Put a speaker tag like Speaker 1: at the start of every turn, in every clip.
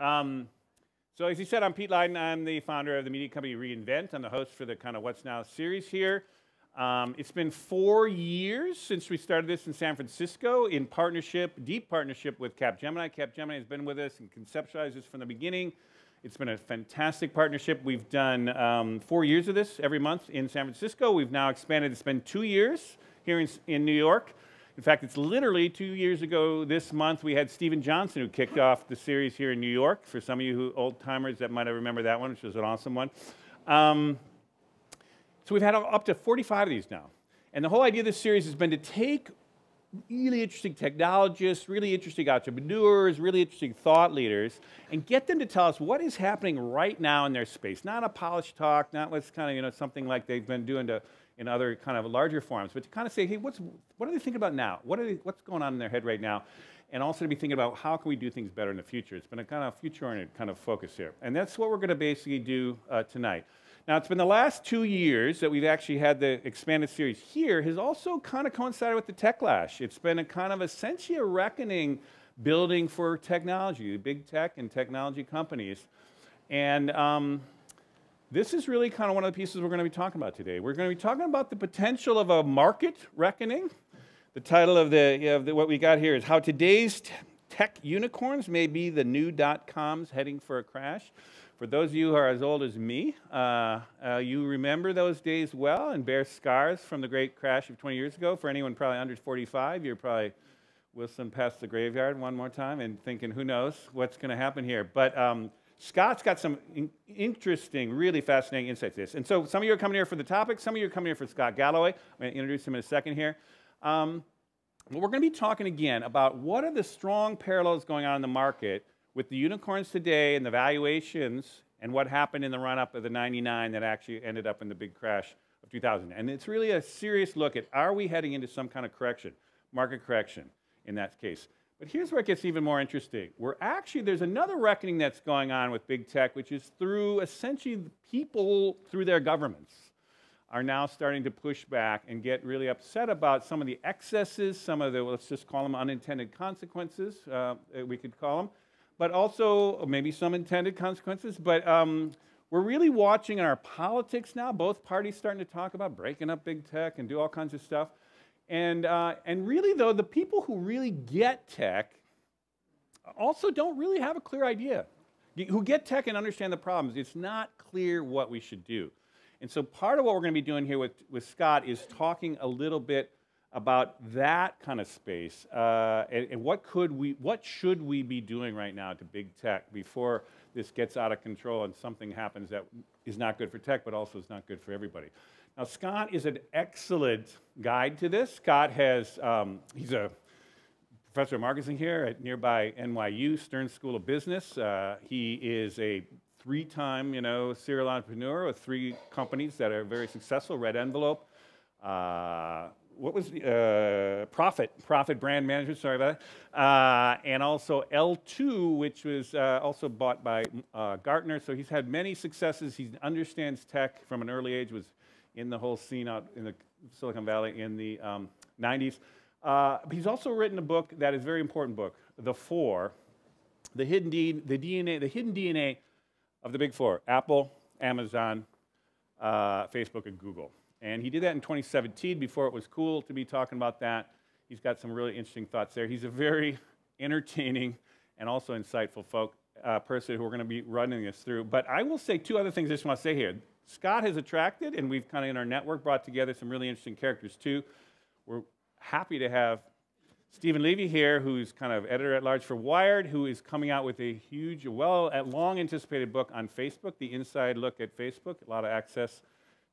Speaker 1: Um, so as you said, I'm Pete Leyden. I'm the founder of the media company reInvent. I'm the host for the kind of What's Now series here. Um, it's been four years since we started this in San Francisco in partnership, deep partnership with Capgemini. Capgemini has been with us and conceptualized this from the beginning. It's been a fantastic partnership. We've done um, four years of this every month in San Francisco. We've now expanded. It's been two years here in, in New York. In fact, it's literally two years ago this month we had Steven Johnson who kicked off the series here in New York. For some of you who old timers that might have remembered that one, which was an awesome one. Um, so we've had up to 45 of these now. And the whole idea of this series has been to take really interesting technologists, really interesting entrepreneurs, really interesting thought leaders, and get them to tell us what is happening right now in their space. Not a polished talk, not what's kind of, you know, something like they've been doing to in other kind of larger forums, but to kind of say, hey, what's, what are they thinking about now? What are they, what's going on in their head right now? And also to be thinking about how can we do things better in the future. It's been a kind of future-oriented kind of focus here. And that's what we're going to basically do uh, tonight. Now, it's been the last two years that we've actually had the expanded series here has also kind of coincided with the Techlash. It's been a kind of essentially a reckoning building for technology, big tech and technology companies. And um, this is really kind of one of the pieces we're going to be talking about today. We're going to be talking about the potential of a market reckoning. The title of, the, know, the what we got here is How Today's Tech Unicorns May Be the New Dot Coms Heading for a Crash. For those of you who are as old as me, uh, uh, you remember those days well and bear scars from the great crash of 20 years ago. For anyone probably under 45, you're probably whistling past the graveyard one more time and thinking, who knows what's going to happen here. But um, Scott's got some in interesting, really fascinating insights to this. And so some of you are coming here for the topic, some of you are coming here for Scott Galloway. I'm going to introduce him in a second here. Um, but we're going to be talking again about what are the strong parallels going on in the market with the unicorns today and the valuations and what happened in the run-up of the 99 that actually ended up in the big crash of 2000. And it's really a serious look at are we heading into some kind of correction, market correction in that case. But here's where it gets even more interesting. We're actually, there's another reckoning that's going on with big tech, which is through essentially people through their governments are now starting to push back and get really upset about some of the excesses, some of the, let's just call them unintended consequences, uh, we could call them, but also maybe some intended consequences. But um, we're really watching in our politics now, both parties starting to talk about breaking up big tech and do all kinds of stuff. And, uh, and really, though, the people who really get tech also don't really have a clear idea. Who get tech and understand the problems, it's not clear what we should do. And so part of what we're going to be doing here with, with Scott is talking a little bit about that kind of space uh, and, and, what could we, what should we be doing right now to big tech before this gets out of control and something happens that is not good for tech, but also is not good for everybody. Now, Scott is an excellent guide to this. Scott has, um, he's a professor of marketing here at nearby NYU Stern School of Business. Uh, he is a three-time, you know, serial entrepreneur with three companies that are very successful, Red Envelope, uh, what was the, uh, Prophet, Prophet Brand Management, sorry about that, uh, and also L2, which was uh, also bought by uh, Gartner. So he's had many successes. He understands tech from an early age, was in the whole scene out in the Silicon Valley in the um, 90s. Uh, he's also written a book that is a very important book, The Four, the hidden, the DNA, the hidden DNA of the big four, Apple, Amazon, uh, Facebook, and Google. And he did that in 2017 before it was cool to be talking about that. He's got some really interesting thoughts there. He's a very entertaining and also insightful folk, uh, person who we're going to be running this through. But I will say two other things I just want to say here. Scott has attracted, and we've kind of in our network brought together some really interesting characters too. We're happy to have Steven Levy here, who's kind of editor at large for Wired, who is coming out with a huge, well, long anticipated book on Facebook, the inside look at Facebook, a lot of access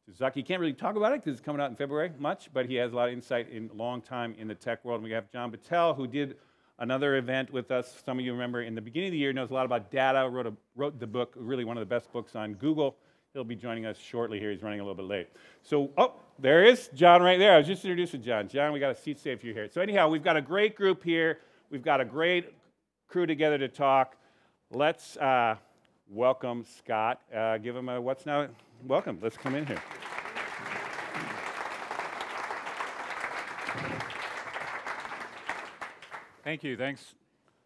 Speaker 1: to Zuck. He can't really talk about it because it's coming out in February much, but he has a lot of insight in long time in the tech world. And we have John Battelle, who did another event with us. Some of you remember in the beginning of the year, knows a lot about data, wrote, a, wrote the book, really one of the best books on Google. He'll be joining us shortly here. He's running a little bit late. So, oh, there is John right there. I was just introducing John. John, we got a seat safe you here. So, anyhow, we've got a great group here. We've got a great crew together to talk. Let's uh, welcome Scott. Uh, give him a what's now. Welcome. Let's come in here.
Speaker 2: Thank you. Thanks.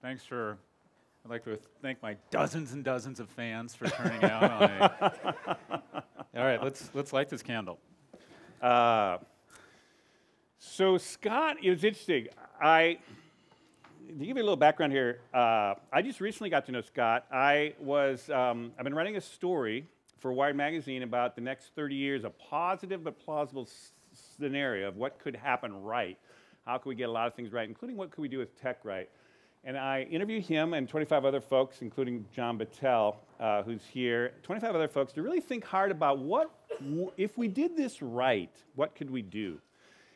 Speaker 2: Thanks for I'd like to thank my dozens and dozens of fans for turning out on a. All right, let's let's light this candle.
Speaker 1: Uh, so Scott, it was interesting. I to give you a little background here, uh, I just recently got to know Scott. I was um, I've been writing a story for Wired magazine about the next 30 years, a positive but plausible scenario of what could happen right. How could we get a lot of things right, including what could we do with tech right? And I interviewed him and 25 other folks, including John Battelle, uh, who's here, 25 other folks, to really think hard about what, if we did this right, what could we do?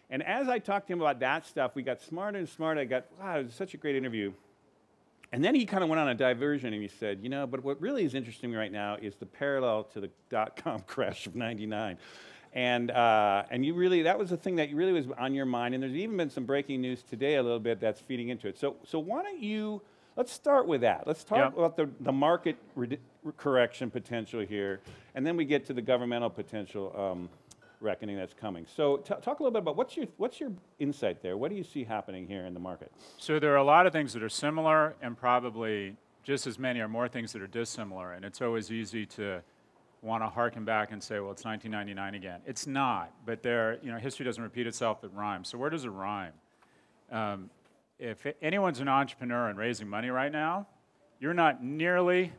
Speaker 1: And as I talked to him about that stuff, we got smarter and smarter. I got, wow, it was such a great interview. And then he kind of went on a diversion and he said, you know, but what really is interesting right now is the parallel to the dot com crash of 99. And, uh, and you really, that was the thing that really was on your mind. And there's even been some breaking news today a little bit that's feeding into it. So, so why don't you, let's start with that. Let's talk about the, the market correction potential here. And then we get to the governmental potential um, reckoning that's coming. So talk a little bit about what's your, what's your insight there? What do you see happening here in the market?
Speaker 2: So there are a lot of things that are similar and probably just as many or more things that are dissimilar. And it's always easy to want to harken back and say, well, it's 1999 again. It's not, but there, you know, history doesn't repeat itself, it rhymes. So where does it rhyme? Um, if anyone's an entrepreneur and raising money right now, you're not nearly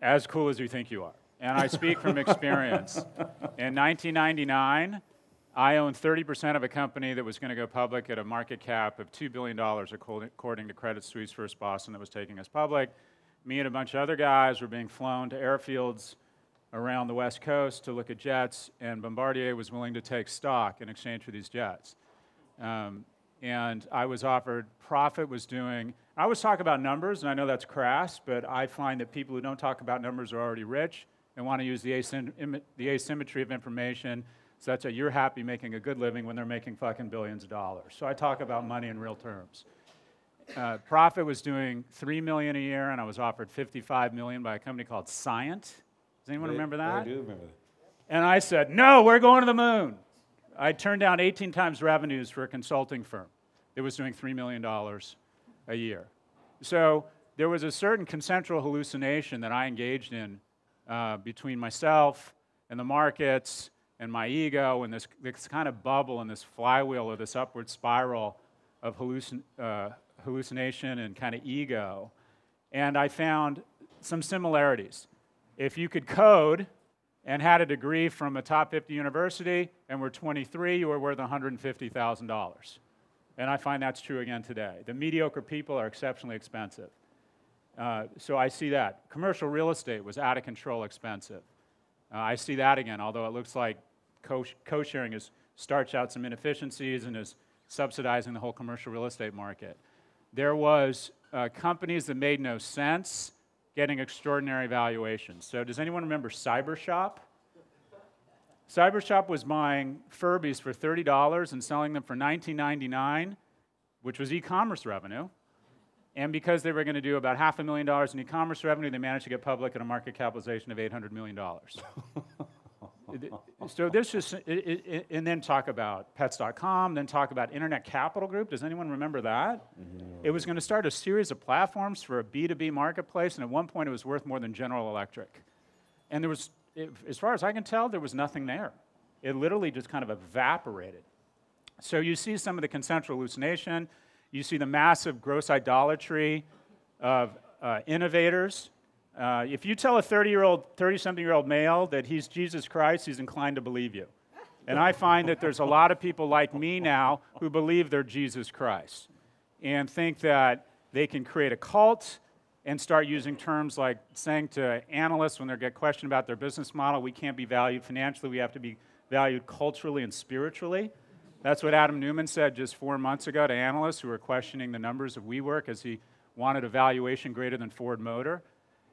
Speaker 2: as cool as you think you are. And I speak from experience. In 1999, I owned 30% of a company that was going to go public at a market cap of $2 billion, according to Credit Suisse First Boston, that was taking us public. Me and a bunch of other guys were being flown to airfields around the West Coast to look at jets, and Bombardier was willing to take stock in exchange for these jets. Um, and I was offered, Prophet was doing, I always talk about numbers, and I know that's crass, but I find that people who don't talk about numbers are already rich and want to use the, the asymmetry of information such that you're happy making a good living when they're making fucking billions of dollars. So I talk about money in real terms. Uh, Prophet was doing three million a year, and I was offered 55 million by a company called Scient. Does anyone remember that?
Speaker 1: I do remember that.
Speaker 2: And I said, no, we're going to the moon. I turned down 18 times revenues for a consulting firm that was doing $3 million a year. So there was a certain consensual hallucination that I engaged in uh, between myself and the markets and my ego and this, this kind of bubble and this flywheel or this upward spiral of hallucin uh, hallucination and kind of ego. And I found some similarities if you could code and had a degree from a top 50 university and were 23, you were worth $150,000. And I find that's true again today. The mediocre people are exceptionally expensive. Uh, so I see that. Commercial real estate was out of control expensive. Uh, I see that again, although it looks like co sharing has starched out some inefficiencies and is subsidizing the whole commercial real estate market. There was uh, companies that made no sense getting extraordinary valuations. So does anyone remember Cybershop? Cybershop was buying Furbies for $30 and selling them for $19.99, which was e-commerce revenue. And because they were going to do about half a million dollars in e-commerce revenue, they managed to get public at a market capitalization of $800 million. so this is, and then talk about pets.com, then talk about Internet Capital Group. Does anyone remember that? It was going to start a series of platforms for a B2B marketplace, and at one point it was worth more than General Electric. And there was, as far as I can tell, there was nothing there. It literally just kind of evaporated. So you see some of the consensual hallucination, you see the massive gross idolatry of uh, innovators uh, if you tell a 30 year old, 30 something year old male that he's Jesus Christ, he's inclined to believe you. And I find that there's a lot of people like me now who believe they're Jesus Christ and think that they can create a cult and start using terms like saying to analysts when they get questioned about their business model, we can't be valued financially, we have to be valued culturally and spiritually. That's what Adam Neumann said just four months ago to analysts who were questioning the numbers of WeWork as he wanted a valuation greater than Ford Motor.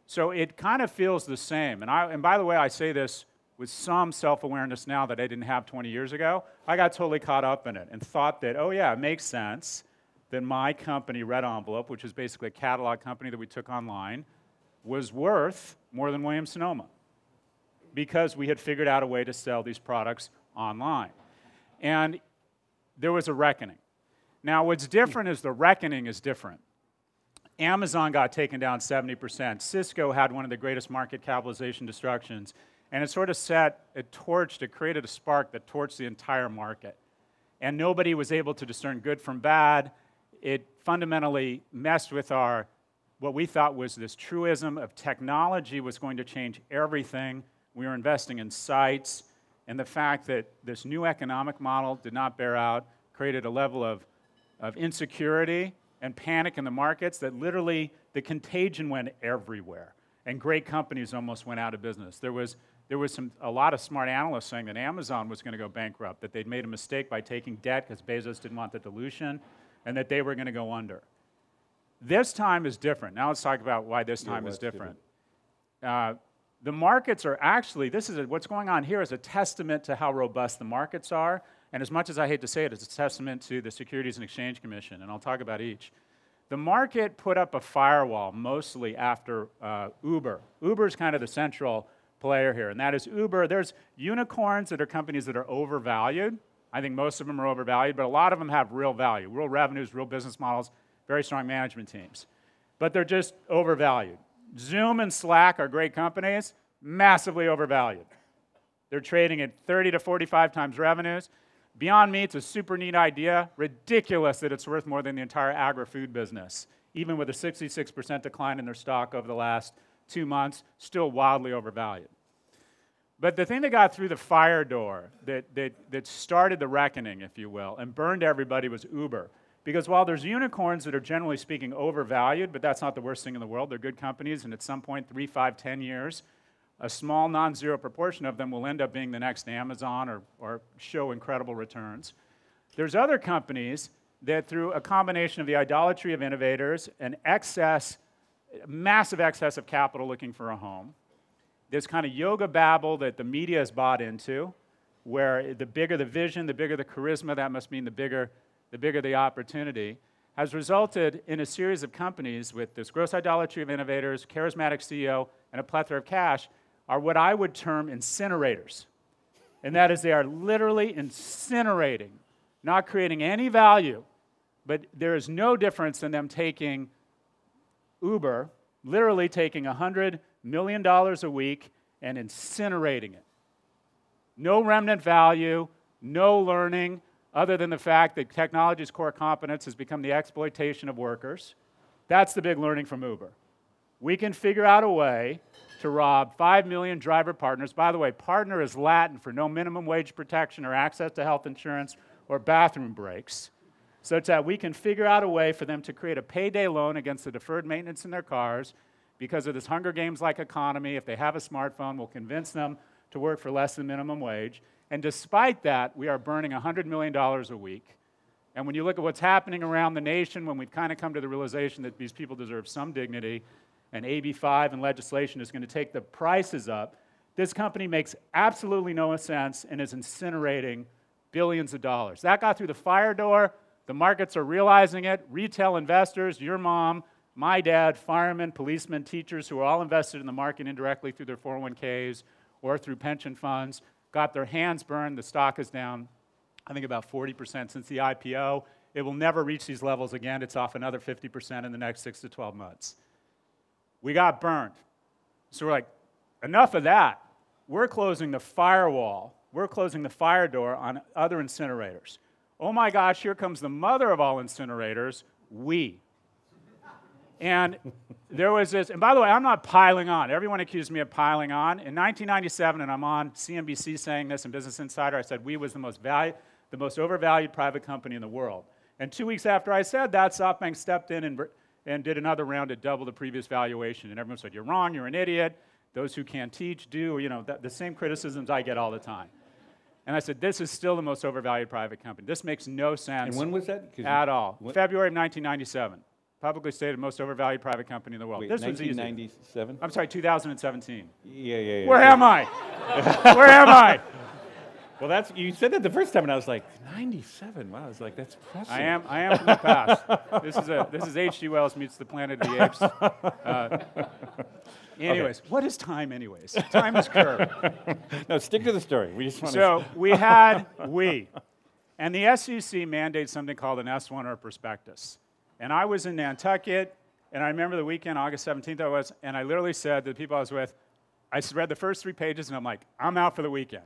Speaker 2: So it kind of feels the same. And, I, and by the way, I say this with some self awareness now that I didn't have 20 years ago. I got totally caught up in it and thought that, oh, yeah, it makes sense that my company, Red Envelope, which is basically a catalog company that we took online, was worth more than Williams Sonoma because we had figured out a way to sell these products online. And there was a reckoning. Now, what's different is the reckoning is different. Amazon got taken down 70%. Cisco had one of the greatest market capitalization destructions. And it sort of set a torch that created a spark that torched the entire market. And nobody was able to discern good from bad. It fundamentally messed with our, what we thought was this truism of technology was going to change everything. We were investing in sites. And the fact that this new economic model did not bear out created a level of, of insecurity and panic in the markets that literally the contagion went everywhere. And great companies almost went out of business. There was, there was some, a lot of smart analysts saying that Amazon was going to go bankrupt, that they'd made a mistake by taking debt because Bezos didn't want the dilution, and that they were going to go under. This time is different. Now let's talk about why this time yeah, is different. different. Uh, the markets are actually, this is a, what's going on here is a testament to how robust the markets are and as much as I hate to say it, it's a testament to the Securities and Exchange Commission, and I'll talk about each. The market put up a firewall mostly after uh, Uber. Uber is kind of the central player here, and that is Uber. There's unicorns that are companies that are overvalued. I think most of them are overvalued, but a lot of them have real value, real revenues, real business models, very strong management teams. But they're just overvalued. Zoom and Slack are great companies, massively overvalued. They're trading at 30 to 45 times revenues. Beyond Meat's a super neat idea. Ridiculous that it's worth more than the entire agri food business. Even with a 66% decline in their stock over the last two months, still wildly overvalued. But the thing that got through the fire door, that, that, that started the reckoning, if you will, and burned everybody was Uber. Because while there's unicorns that are generally speaking overvalued, but that's not the worst thing in the world, they're good companies, and at some point, three, five, ten years, a small non zero proportion of them will end up being the next Amazon or, or show incredible returns. There's other companies that, through a combination of the idolatry of innovators and excess, massive excess of capital looking for a home, this kind of yoga babble that the media has bought into, where the bigger the vision, the bigger the charisma, that must mean the bigger the, bigger the opportunity, has resulted in a series of companies with this gross idolatry of innovators, charismatic CEO, and a plethora of cash are what I would term incinerators. And that is, they are literally incinerating, not creating any value. But there is no difference in them taking Uber, literally taking $100 million a week and incinerating it. No remnant value, no learning, other than the fact that technology's core competence has become the exploitation of workers. That's the big learning from Uber. We can figure out a way to rob 5 million driver partners. By the way, partner is Latin for no minimum wage protection or access to health insurance or bathroom breaks, So that we can figure out a way for them to create a payday loan against the deferred maintenance in their cars because of this Hunger Games like economy. If they have a smartphone, we'll convince them to work for less than minimum wage. And despite that, we are burning $100 million a week. And when you look at what's happening around the nation, when we've kind of come to the realization that these people deserve some dignity, and AB5 and legislation is going to take the prices up, this company makes absolutely no sense and is incinerating billions of dollars. That got through the fire door. The markets are realizing it. Retail investors, your mom, my dad, firemen, policemen, teachers who are all invested in the market indirectly through their 401ks or through pension funds, got their hands burned. The stock is down, I think, about 40% since the IPO. It will never reach these levels again. It's off another 50% in the next six to 12 months we got burned. So we're like, enough of that. We're closing the firewall, we're closing the fire door on other incinerators. Oh my gosh, here comes the mother of all incinerators, we. And there was this, and by the way, I'm not piling on. Everyone accused me of piling on. In 1997, and I'm on CNBC saying this and Business Insider, I said we was the most value, the most overvalued private company in the world. And two weeks after I said that, SoftBank stepped in and and did another round at double the previous valuation. And everyone said, You're wrong, you're an idiot. Those who can't teach do, you know, the same criticisms I get all the time. And I said, This is still the most overvalued private company. This makes no sense.
Speaker 1: And when was that?
Speaker 2: At all. What? February of 1997. Publicly stated most overvalued private company in the world.
Speaker 1: Wait,
Speaker 2: this
Speaker 1: 1997?
Speaker 2: I'm sorry, 2017.
Speaker 1: Yeah, yeah, yeah.
Speaker 2: Where am I? Where am I?
Speaker 1: Well, that's you said that the first time, and I was like, 97. Wow, I was like, that's impressive.
Speaker 2: I am, I am from the past. this is a, this is H.G. Wells meets the Planet of the Apes. Uh, anyways, okay. what is time, anyways? Time is curved.
Speaker 1: no, stick to the story. We just want
Speaker 2: so we had we, and the SEC mandates something called an S1 or prospectus, and I was in Nantucket. And I remember the weekend, August 17th, I was, and I literally said to the people I was with, I read the first three pages, and I'm like, I'm out for the weekend.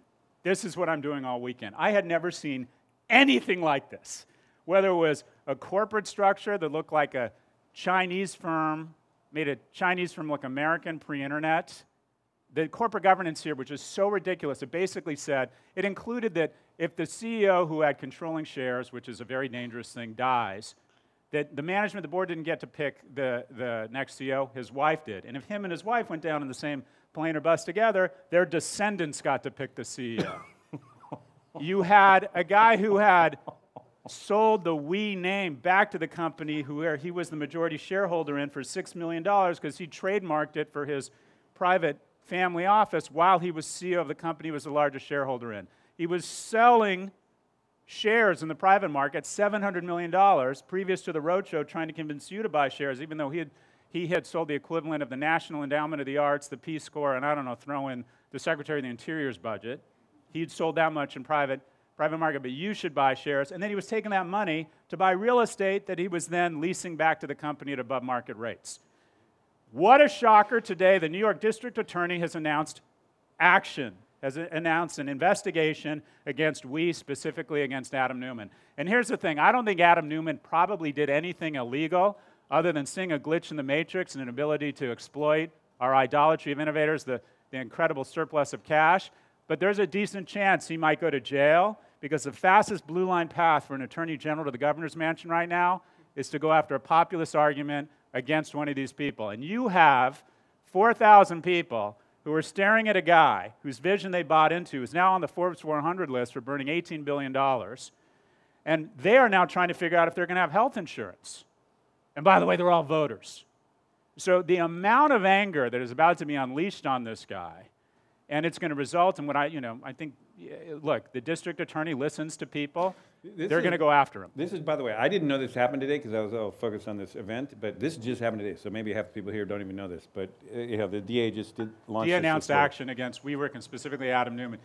Speaker 2: This is what I'm doing all weekend. I had never seen anything like this, whether it was a corporate structure that looked like a Chinese firm, made a Chinese firm look American pre internet. The corporate governance here, which is so ridiculous, it basically said it included that if the CEO who had controlling shares, which is a very dangerous thing, dies, that the management, the board didn't get to pick the, the next CEO, his wife did. And if him and his wife went down in the same plane or bus together, their descendants got to pick the CEO. you had a guy who had sold the We name back to the company where he was the majority shareholder in for $6 million because he trademarked it for his private family office while he was CEO of the company he was the largest shareholder in. He was selling shares in the private market, $700 million, previous to the roadshow, trying to convince you to buy shares, even though he had, he had sold the equivalent of the National Endowment of the Arts, the Peace Corps, and I don't know, throw in the Secretary of the Interior's budget. He'd sold that much in private, private market, but you should buy shares. And then he was taking that money to buy real estate that he was then leasing back to the company at above market rates. What a shocker today. The New York District Attorney has announced action has announced an investigation against we, specifically against Adam Neumann. And here's the thing I don't think Adam Neumann probably did anything illegal other than seeing a glitch in the matrix and an ability to exploit our idolatry of innovators, the, the incredible surplus of cash. But there's a decent chance he might go to jail because the fastest blue line path for an attorney general to the governor's mansion right now is to go after a populist argument against one of these people. And you have 4,000 people who are staring at a guy whose vision they bought into is now on the Forbes 400 list for burning $18 billion. And they are now trying to figure out if they're going to have health insurance. And by the way, they're all voters. So the amount of anger that is about to be unleashed on this guy, and it's going to result in what I, you know, I think, look, the district attorney listens to people. This They're going to go after him.
Speaker 1: This is, by the way, I didn't know this happened today because I was all focused on this event, but this just happened today. So maybe half the people here don't even know this. But uh, you know, the DA just did launch.
Speaker 2: DA announced action against WeWork and specifically Adam Neumann.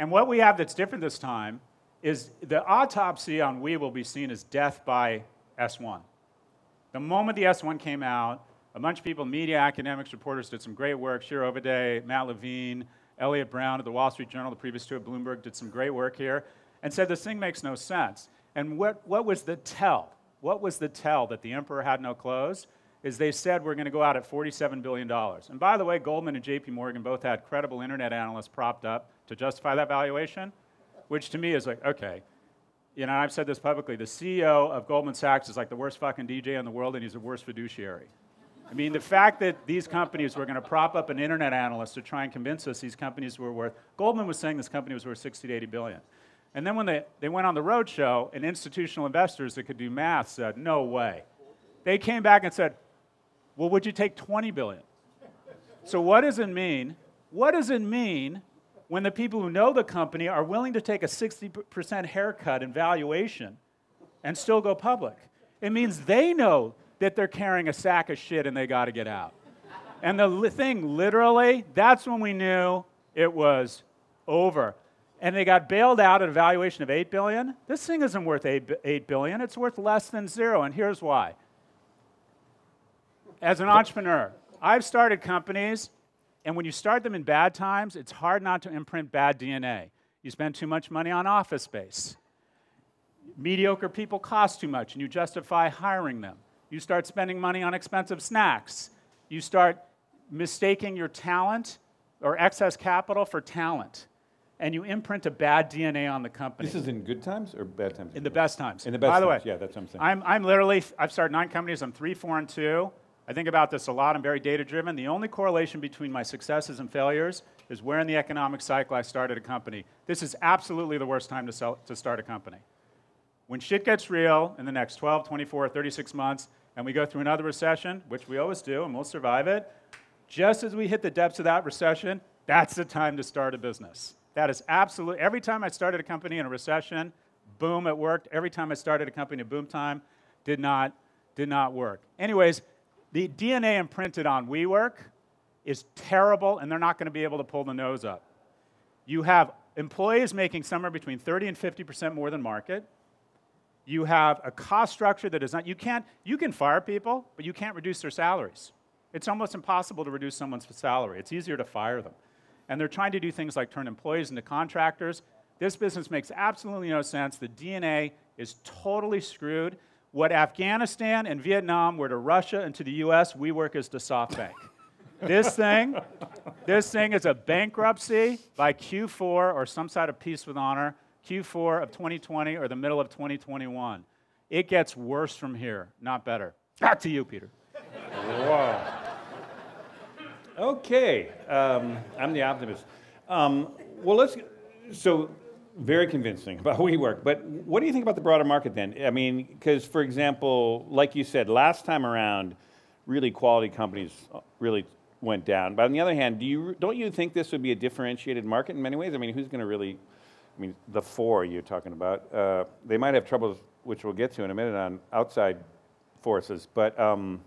Speaker 2: And what we have that's different this time is the autopsy on We will be seen as death by S1. The moment the S1 came out, a bunch of people, media, academics, reporters did some great work. Shira Ovide, Matt Levine, Eliot Brown at the Wall Street Journal, the previous two at Bloomberg, did some great work here and said this thing makes no sense. And what, what was the tell? What was the tell that the emperor had no clothes? Is they said we're going to go out at $47 billion. And by the way, Goldman and JP Morgan both had credible internet analysts propped up to justify that valuation, which to me is like, okay. You know, I've said this publicly the CEO of Goldman Sachs is like the worst fucking DJ in the world, and he's the worst fiduciary. I mean, the fact that these companies were going to prop up an internet analyst to try and convince us these companies were worth, Goldman was saying this company was worth 60 to 80 billion. And then when they, they went on the roadshow, and institutional investors that could do math said, no way. They came back and said, well, would you take 20 billion? So what does it mean? What does it mean when the people who know the company are willing to take a 60% haircut in valuation and still go public? It means they know that they're carrying a sack of shit and they got to get out. And the thing, literally, that's when we knew it was over and they got bailed out at a valuation of 8 billion this thing isn't worth 8, 8 billion it's worth less than zero and here's why as an entrepreneur i've started companies and when you start them in bad times it's hard not to imprint bad dna you spend too much money on office space mediocre people cost too much and you justify hiring them you start spending money on expensive snacks you start mistaking your talent or excess capital for talent and you imprint a bad DNA on the company.
Speaker 1: This is in good times or bad times?
Speaker 2: In the best times.
Speaker 1: In the best
Speaker 2: By the way,
Speaker 1: yeah, that's what I'm saying.
Speaker 2: I'm, I'm literally, I've started nine companies. I'm three, four, and two. I think about this a lot. I'm very data driven. The only correlation between my successes and failures is where in the economic cycle I started a company. This is absolutely the worst time to, sell, to start a company. When shit gets real in the next 12, 24, 36 months, and we go through another recession, which we always do, and we'll survive it, just as we hit the depths of that recession, that's the time to start a business. That is absolutely, every time I started a company in a recession, boom, it worked. Every time I started a company in boom time, did not, did not work. Anyways, the DNA imprinted on WeWork is terrible, and they're not going to be able to pull the nose up. You have employees making somewhere between 30 and 50% more than market. You have a cost structure that is not, you can't, you can fire people, but you can't reduce their salaries. It's almost impossible to reduce someone's salary. It's easier to fire them. And they're trying to do things like turn employees into contractors. This business makes absolutely no sense. The DNA is totally screwed. What Afghanistan and Vietnam were to Russia and to the US, WeWork is to SoftBank. this thing, this thing is a bankruptcy by Q4 or some side of peace with honor, Q4 of 2020 or the middle of 2021. It gets worse from here, not better. Back to you, Peter.
Speaker 1: Whoa. Okay, um, I'm the optimist. Um, well, let's. So, very convincing about WeWork. But what do you think about the broader market then? I mean, because for example, like you said, last time around, really quality companies really went down. But on the other hand, do you don't you think this would be a differentiated market in many ways? I mean, who's going to really? I mean, the four you're talking about, uh, they might have troubles, which we'll get to in a minute, on outside forces. But um,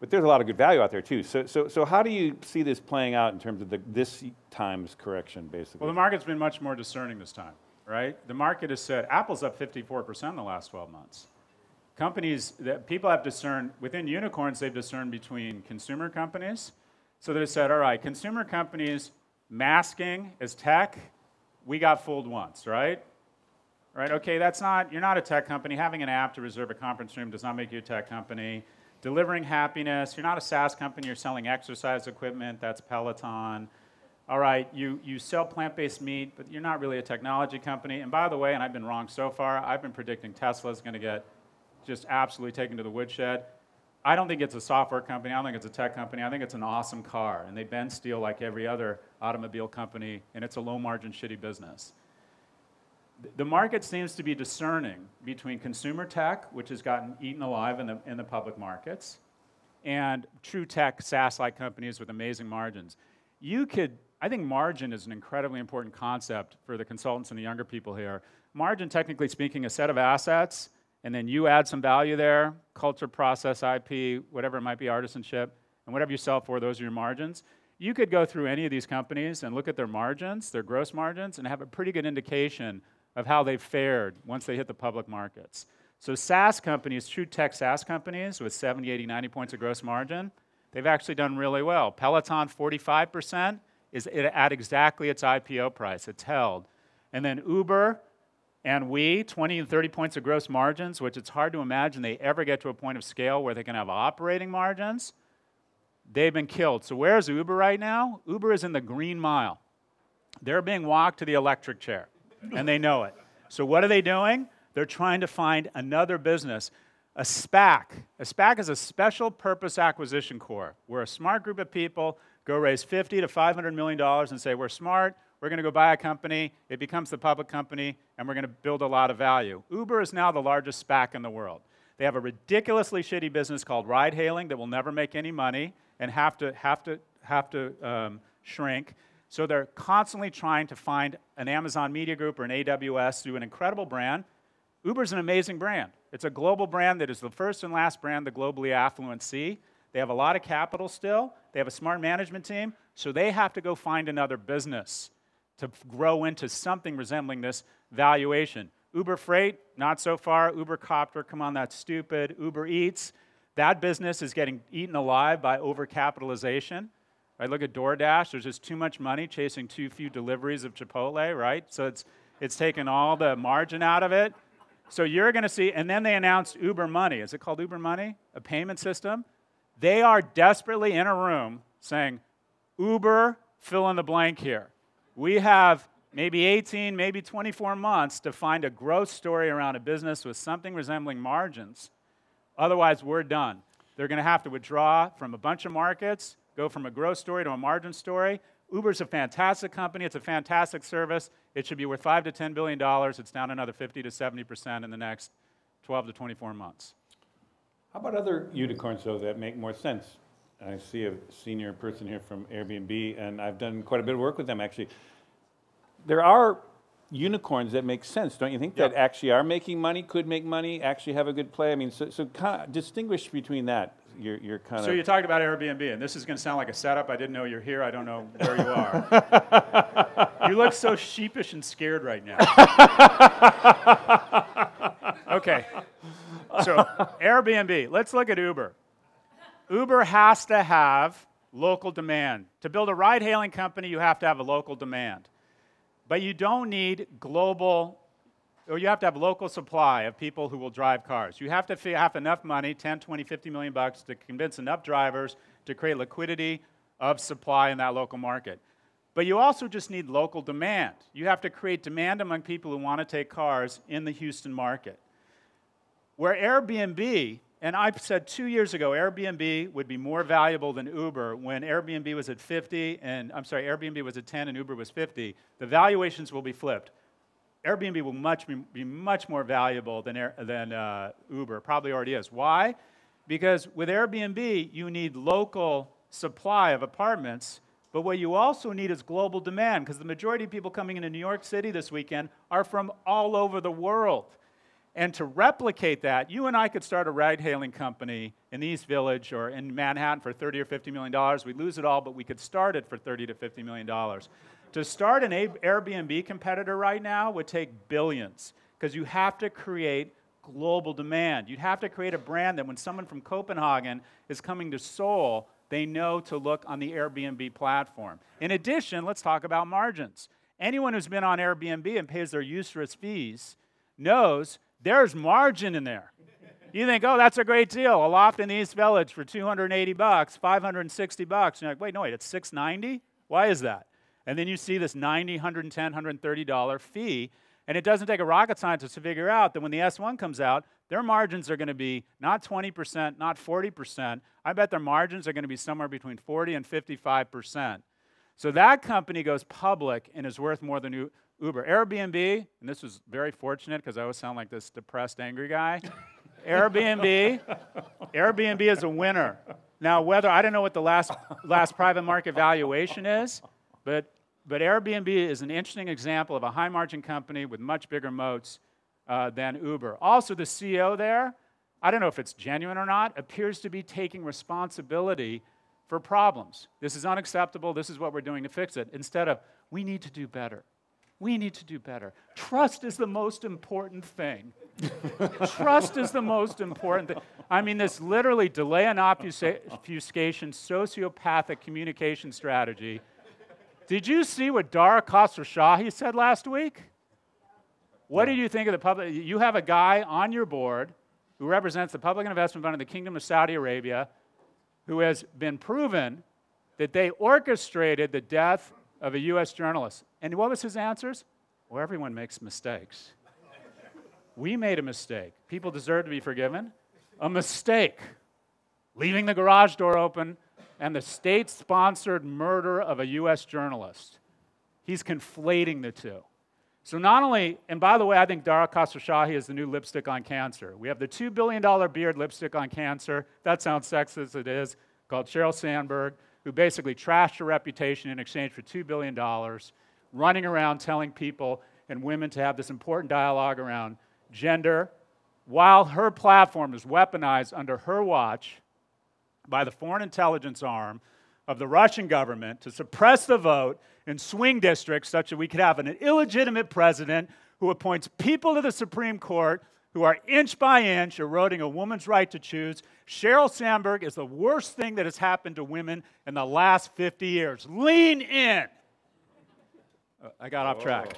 Speaker 1: but there's a lot of good value out there too. So, so, so how do you see this playing out in terms of the, this time's correction, basically?
Speaker 2: Well, the market's been much more discerning this time, right? The market has said Apple's up 54% in the last 12 months. Companies that people have discerned within unicorns, they've discerned between consumer companies. So they said, all right, consumer companies masking as tech, we got fooled once, right? Right? Okay, that's not, you're not a tech company. Having an app to reserve a conference room does not make you a tech company delivering happiness. You're not a SaaS company, you're selling exercise equipment, that's Peloton. All right, you, you sell plant based meat, but you're not really a technology company. And by the way, and I've been wrong so far, I've been predicting Tesla's going to get just absolutely taken to the woodshed. I don't think it's a software company. I don't think it's a tech company. I think it's an awesome car. And they bend steel like every other automobile company, and it's a low margin, shitty business the market seems to be discerning between consumer tech, which has gotten eaten alive in the, in the public markets, and true tech, SaaS like companies with amazing margins. You could, I think margin is an incredibly important concept for the consultants and the younger people here. Margin, technically speaking, a set of assets, and then you add some value there culture, process, IP, whatever it might be, artisanship, and whatever you sell for, those are your margins. You could go through any of these companies and look at their margins, their gross margins, and have a pretty good indication of how they've fared once they hit the public markets. So SaaS companies, true tech SaaS companies with 70, 80, 90 points of gross margin, they've actually done really well. Peloton, 45% is at exactly its IPO price. It's held. And then Uber and we, 20 and 30 points of gross margins, which it's hard to imagine they ever get to a point of scale where they can have operating margins. They've been killed. So where's Uber right now? Uber is in the green mile. They're being walked to the electric chair and they know it. So what are they doing? They're trying to find another business. A SPAC. A SPAC is a special purpose acquisition corp, where a smart group of people go raise 50 to 500 million dollars and say, "We're smart. We're going to go buy a company. It becomes the public company, and we're going to build a lot of value." Uber is now the largest SPAC in the world. They have a ridiculously shitty business called ride hailing that will never make any money and have to have to have to um, shrink. So they're constantly trying to find an Amazon Media Group or an AWS through an incredible brand. Uber's an amazing brand. It's a global brand that is the first and last brand the globally affluent see. They have a lot of capital still. They have a smart management team. So they have to go find another business to grow into something resembling this valuation. Uber Freight, not so far. Uber Copter, come on, that's stupid. Uber Eats, that business is getting eaten alive by overcapitalization. Right? Look at DoorDash. There's just too much money chasing too few deliveries of Chipotle, right? So it's, it's taken all the margin out of it. So you're going to see, and then they announced Uber Money. Is it called Uber Money? A payment system? They are desperately in a room saying, Uber, fill in the blank here. We have maybe 18, maybe 24 months to find a growth story around a business with something resembling margins. Otherwise, we're done. They're going to have to withdraw from a bunch of markets go from a growth story to a margin story. Uber's a fantastic company. It's a fantastic service. It should be worth five to ten billion dollars. It's down another 50 to 70 percent in the next 12 to 24 months.
Speaker 1: How about other unicorns though that make more sense? I see a senior person here from Airbnb, and I've done quite a bit of work with them actually. There are unicorns that make sense, don't you think? Yep. That actually are making money, could make money, actually have a good play. I mean, so, so kind of distinguish between that you're, you're kind
Speaker 2: of.
Speaker 1: So
Speaker 2: you talked about Airbnb, and this is going to sound like a setup. I didn't know you're here. I don't know where you are. you look so sheepish and scared right now. Okay. So Airbnb. Let's look at Uber. Uber has to have local demand. To build a ride hailing company, you have to have a local demand. But you don't need global, or you have to have local supply of people who will drive cars. You have to have enough money 10, 20, 50 million bucks to convince enough drivers to create liquidity of supply in that local market. But you also just need local demand. You have to create demand among people who want to take cars in the Houston market. Where Airbnb, and I said two years ago, Airbnb would be more valuable than Uber when Airbnb was at 50, and I'm sorry, Airbnb was at 10 and Uber was 50. The valuations will be flipped. Airbnb will much be, much more valuable than, than uh, Uber, probably already is. Why? Because with Airbnb, you need local supply of apartments, but what you also need is global demand, because the majority of people coming into New York City this weekend are from all over the world. And to replicate that, you and I could start a ride hailing company in the East Village or in Manhattan for 30 or 50 million dollars. We'd lose it all, but we could start it for 30 to 50 million dollars. To start an Airbnb competitor right now would take billions because you have to create global demand. You'd have to create a brand that when someone from Copenhagen is coming to Seoul, they know to look on the Airbnb platform. In addition, let's talk about margins. Anyone who's been on Airbnb and pays their usurious fees knows there's margin in there. You think, oh, that's a great deal. A loft in the East Village for 280 bucks, 560 bucks. You're like, wait, no, wait, it's 690? Why is that? And then you see this 90, 110, 130 dollar fee, and it doesn't take a rocket scientist to figure out that when the S1 comes out, their margins are going to be not 20%, not 40%. I bet their margins are going to be somewhere between 40 and 55%. So that company goes public and is worth more than Uber. Airbnb, and this was very fortunate because I always sound like this depressed, angry guy. Airbnb, Airbnb is a winner. Now, whether I don't know what the last last private market valuation is, but but Airbnb is an interesting example of a high margin company with much bigger moats uh, than Uber. Also, the CEO there, I don't know if it's genuine or not, appears to be taking responsibility for problems. This is unacceptable. This is what we're doing to fix it. Instead of, we need to do better. We need to do better. Trust is the most important thing. Trust is the most important thing. I mean, this literally delay and obfuscation, sociopathic communication strategy. Did you see what Dara Khosrowshahi said last week? What did you think of the public? You have a guy on your board who represents the Public Investment Fund of the Kingdom of Saudi Arabia who has been proven that they orchestrated the death of a U.S. journalist. And what was his answers? Well, everyone makes mistakes. we made a mistake. People deserve to be forgiven. A mistake. Leaving the garage door open and the state sponsored murder of a U.S. journalist. He's conflating the two. So, not only, and by the way, I think Dara Khosrowshahi is the new lipstick on cancer. We have the $2 billion beard lipstick on cancer. That sounds sexist as it is, called Sheryl Sandberg who basically trashed her reputation in exchange for $2 billion, running around telling people and women to have this important dialogue around gender, while her platform is weaponized under her watch by the foreign intelligence arm of the Russian government to suppress the vote in swing districts such that we could have an illegitimate president who appoints people to the Supreme Court who are inch by inch eroding a woman's right to choose. Sheryl Sandberg is the worst thing that has happened to women in the last 50 years. Lean in. Uh, I got off track.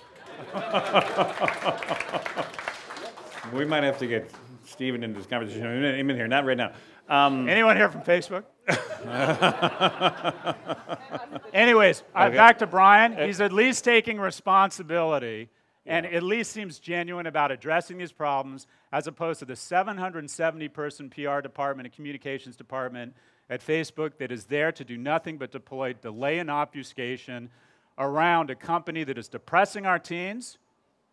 Speaker 1: we might have to get Steven into this conversation. I'm in here, not right now. Um,
Speaker 2: Anyone here from Facebook? Anyways, okay. back to Brian. He's at least taking responsibility and at least seems genuine about addressing these problems as opposed to the 770 person PR department and communications department at Facebook that is there to do nothing but deploy delay and obfuscation around a company that is depressing our teens.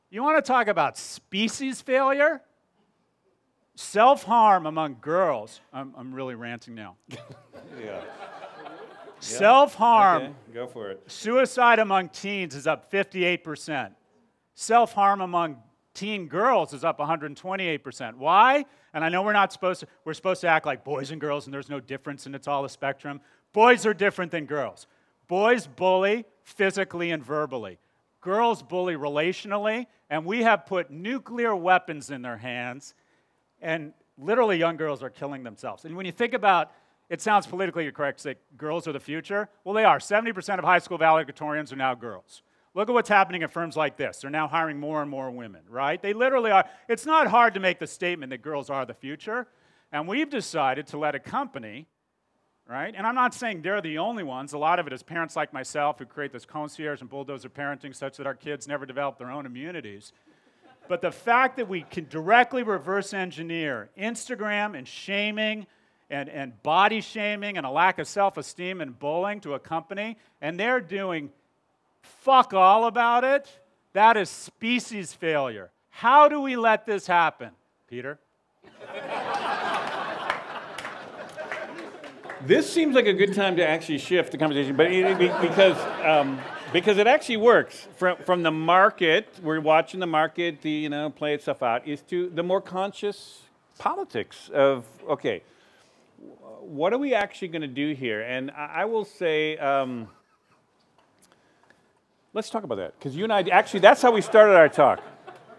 Speaker 2: You want to talk about species failure? Self harm among girls. I'm, I'm really ranting now. yeah. Self harm. Okay,
Speaker 1: go for it.
Speaker 2: Suicide among teens is up 58%. Self harm among teen girls is up 128%. Why? And I know we're not supposed to, we're supposed to act like boys and girls and there's no difference and it's all a spectrum. Boys are different than girls. Boys bully physically and verbally. Girls bully relationally, and we have put nuclear weapons in their hands, and literally young girls are killing themselves. And when you think about it sounds politically correct to say girls are the future. Well, they are. 70% of high school valedictorians are now girls. Look at what's happening at firms like this. They're now hiring more and more women, right? They literally are. It's not hard to make the statement that girls are the future. And we've decided to let a company, right? And I'm not saying they're the only ones. A lot of it is parents like myself who create this concierge and bulldozer parenting such that our kids never develop their own immunities. But the fact that we can directly reverse engineer Instagram and shaming and, and body shaming and a lack of self esteem and bullying to a company, and they're doing fuck all about it, that is species failure. How do we let this happen? Peter?
Speaker 1: This seems like a good time to actually shift the conversation, but it, because um, because it actually works from from the market. We're watching the market, the, you know, play itself out. Is to the more conscious politics of okay, what are we actually going to do here? And I, I will say. Um, let's talk about that because you and I actually that's how we started our talk.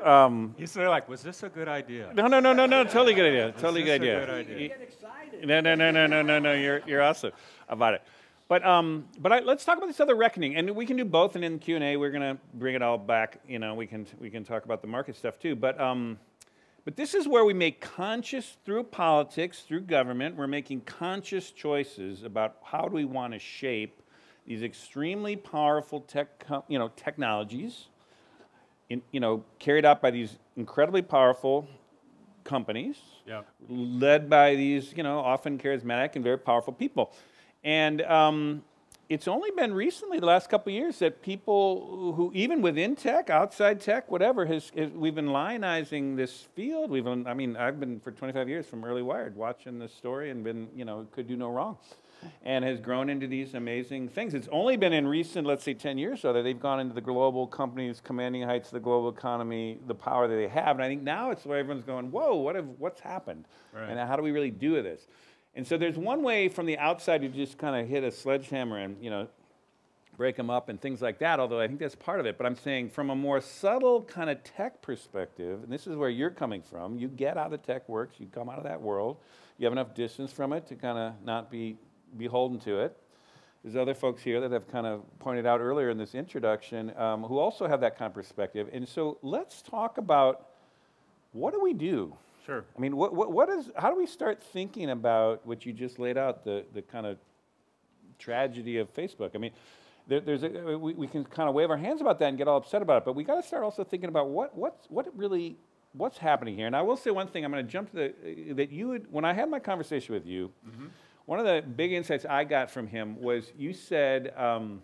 Speaker 2: Um, you say like, was this a good idea?
Speaker 1: No, no, no, no, no. Totally good idea. Totally good idea. good idea. No, no, no, no, no, no, no. You're you're awesome about it. But um, but I, let's talk about this other reckoning, and we can do both. And in Q and A, we're gonna bring it all back. You know, we can we can talk about the market stuff too. But um, but this is where we make conscious through politics, through government. We're making conscious choices about how do we want to shape these extremely powerful tech, you know, technologies in, you know, carried out by these incredibly powerful companies,
Speaker 2: yeah.
Speaker 1: led by these, you know, often charismatic and very powerful people. And um, it's only been recently, the last couple of years, that people who, even within tech, outside tech, whatever, has, has, we've been lionizing this field. We've, been, I mean, I've been for 25 years from early wired watching this story and been, you know, could do no wrong and has grown into these amazing things. It's only been in recent, let's say, 10 years or so that they've gone into the global companies, commanding heights of the global economy, the power that they have. And I think now it's where everyone's going, whoa, what have, what's happened? Right. And how do we really do this? And so there's one way from the outside to just kind of hit a sledgehammer and, you know, break them up and things like that, although I think that's part of it. But I'm saying from a more subtle kind of tech perspective, and this is where you're coming from, you get out of the tech works, you come out of that world, you have enough distance from it to kind of not be beholden to it. There's other folks here that have kind of pointed out earlier in this introduction um, who also have that kind of perspective. And so let's talk about what do we do?
Speaker 2: Sure.
Speaker 1: I mean, what, what, what is, how do we start thinking about what you just laid out, the, the kind of tragedy of Facebook? I mean, there, there's a, we, we can kind of wave our hands about that and get all upset about it, but we got to start also thinking about what, what, what really, what's happening here. And I will say one thing, I'm going to jump to the, that you would, when I had my conversation with you, mm-hmm one of the big insights I got from him was you said um,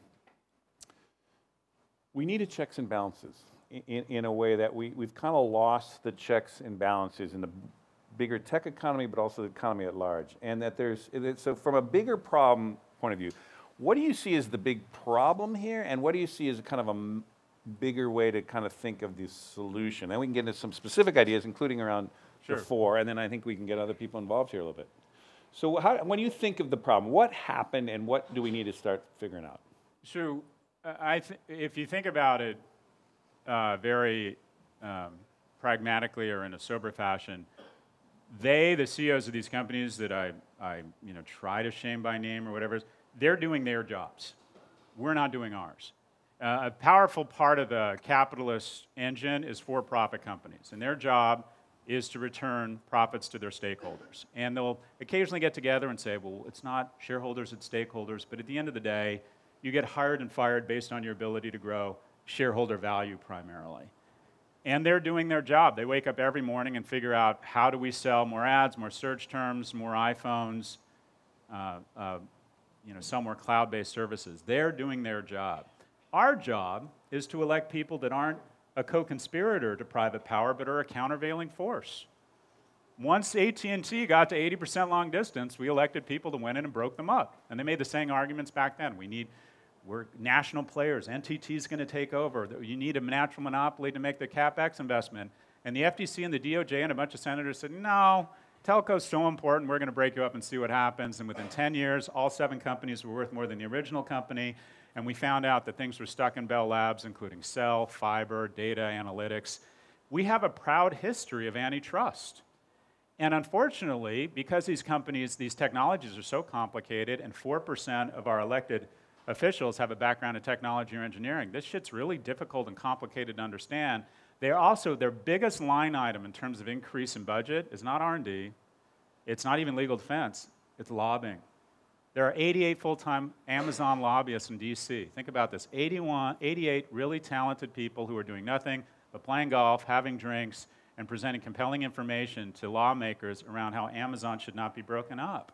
Speaker 1: we needed checks and balances in, in a way that we, we've kind of lost the checks and balances in the bigger tech economy, but also the economy at large. And that there's, so from a bigger problem point of view, what do you see as the big problem here? And what do you see as kind of a bigger way to kind of think of the solution? And we can get into some specific ideas, including around sure. the four, and then I think we can get other people involved here a little bit. So how, when you think of the problem, what happened and what do we need to start figuring out?
Speaker 2: So I th- if you think about it uh, very um, pragmatically or in a sober fashion, they, the CEOs of these companies that I, I you know, try to shame by name or whatever, they're doing their jobs. We're not doing ours. Uh, a powerful part of the capitalist engine is for-profit companies, and their job is to return profits to their stakeholders. And they'll occasionally get together and say, well, it's not shareholders, it's stakeholders, but at the end of the day, you get hired and fired based on your ability to grow shareholder value primarily. And they're doing their job. They wake up every morning and figure out how do we sell more ads, more search terms, more iPhones, uh, uh, you know, sell more cloud-based services. They're doing their job. Our job is to elect people that aren't a co-conspirator to private power, but are a countervailing force. Once AT&T got to 80% long distance, we elected people to win it and broke them up. And they made the same arguments back then. We need, we're national players. NTT is going to take over. You need a natural monopoly to make the capex investment. And the FTC and the DOJ and a bunch of senators said, no, telco's so important, we're going to break you up and see what happens. And within 10 years, all seven companies were worth more than the original company. And we found out that things were stuck in Bell Labs, including cell, fiber, data, analytics. We have a proud history of antitrust. And unfortunately, because these companies, these technologies are so complicated, and 4% of our elected officials have a background in technology or engineering, this shit's really difficult and complicated to understand. They're also, their biggest line item in terms of increase in budget is not R&D, it's not even legal defense, it's lobbying. There are 88 full-time Amazon lobbyists in DC. Think about this, 81, 88 really talented people who are doing nothing but playing golf, having drinks, and presenting compelling information to lawmakers around how Amazon should not be broken up.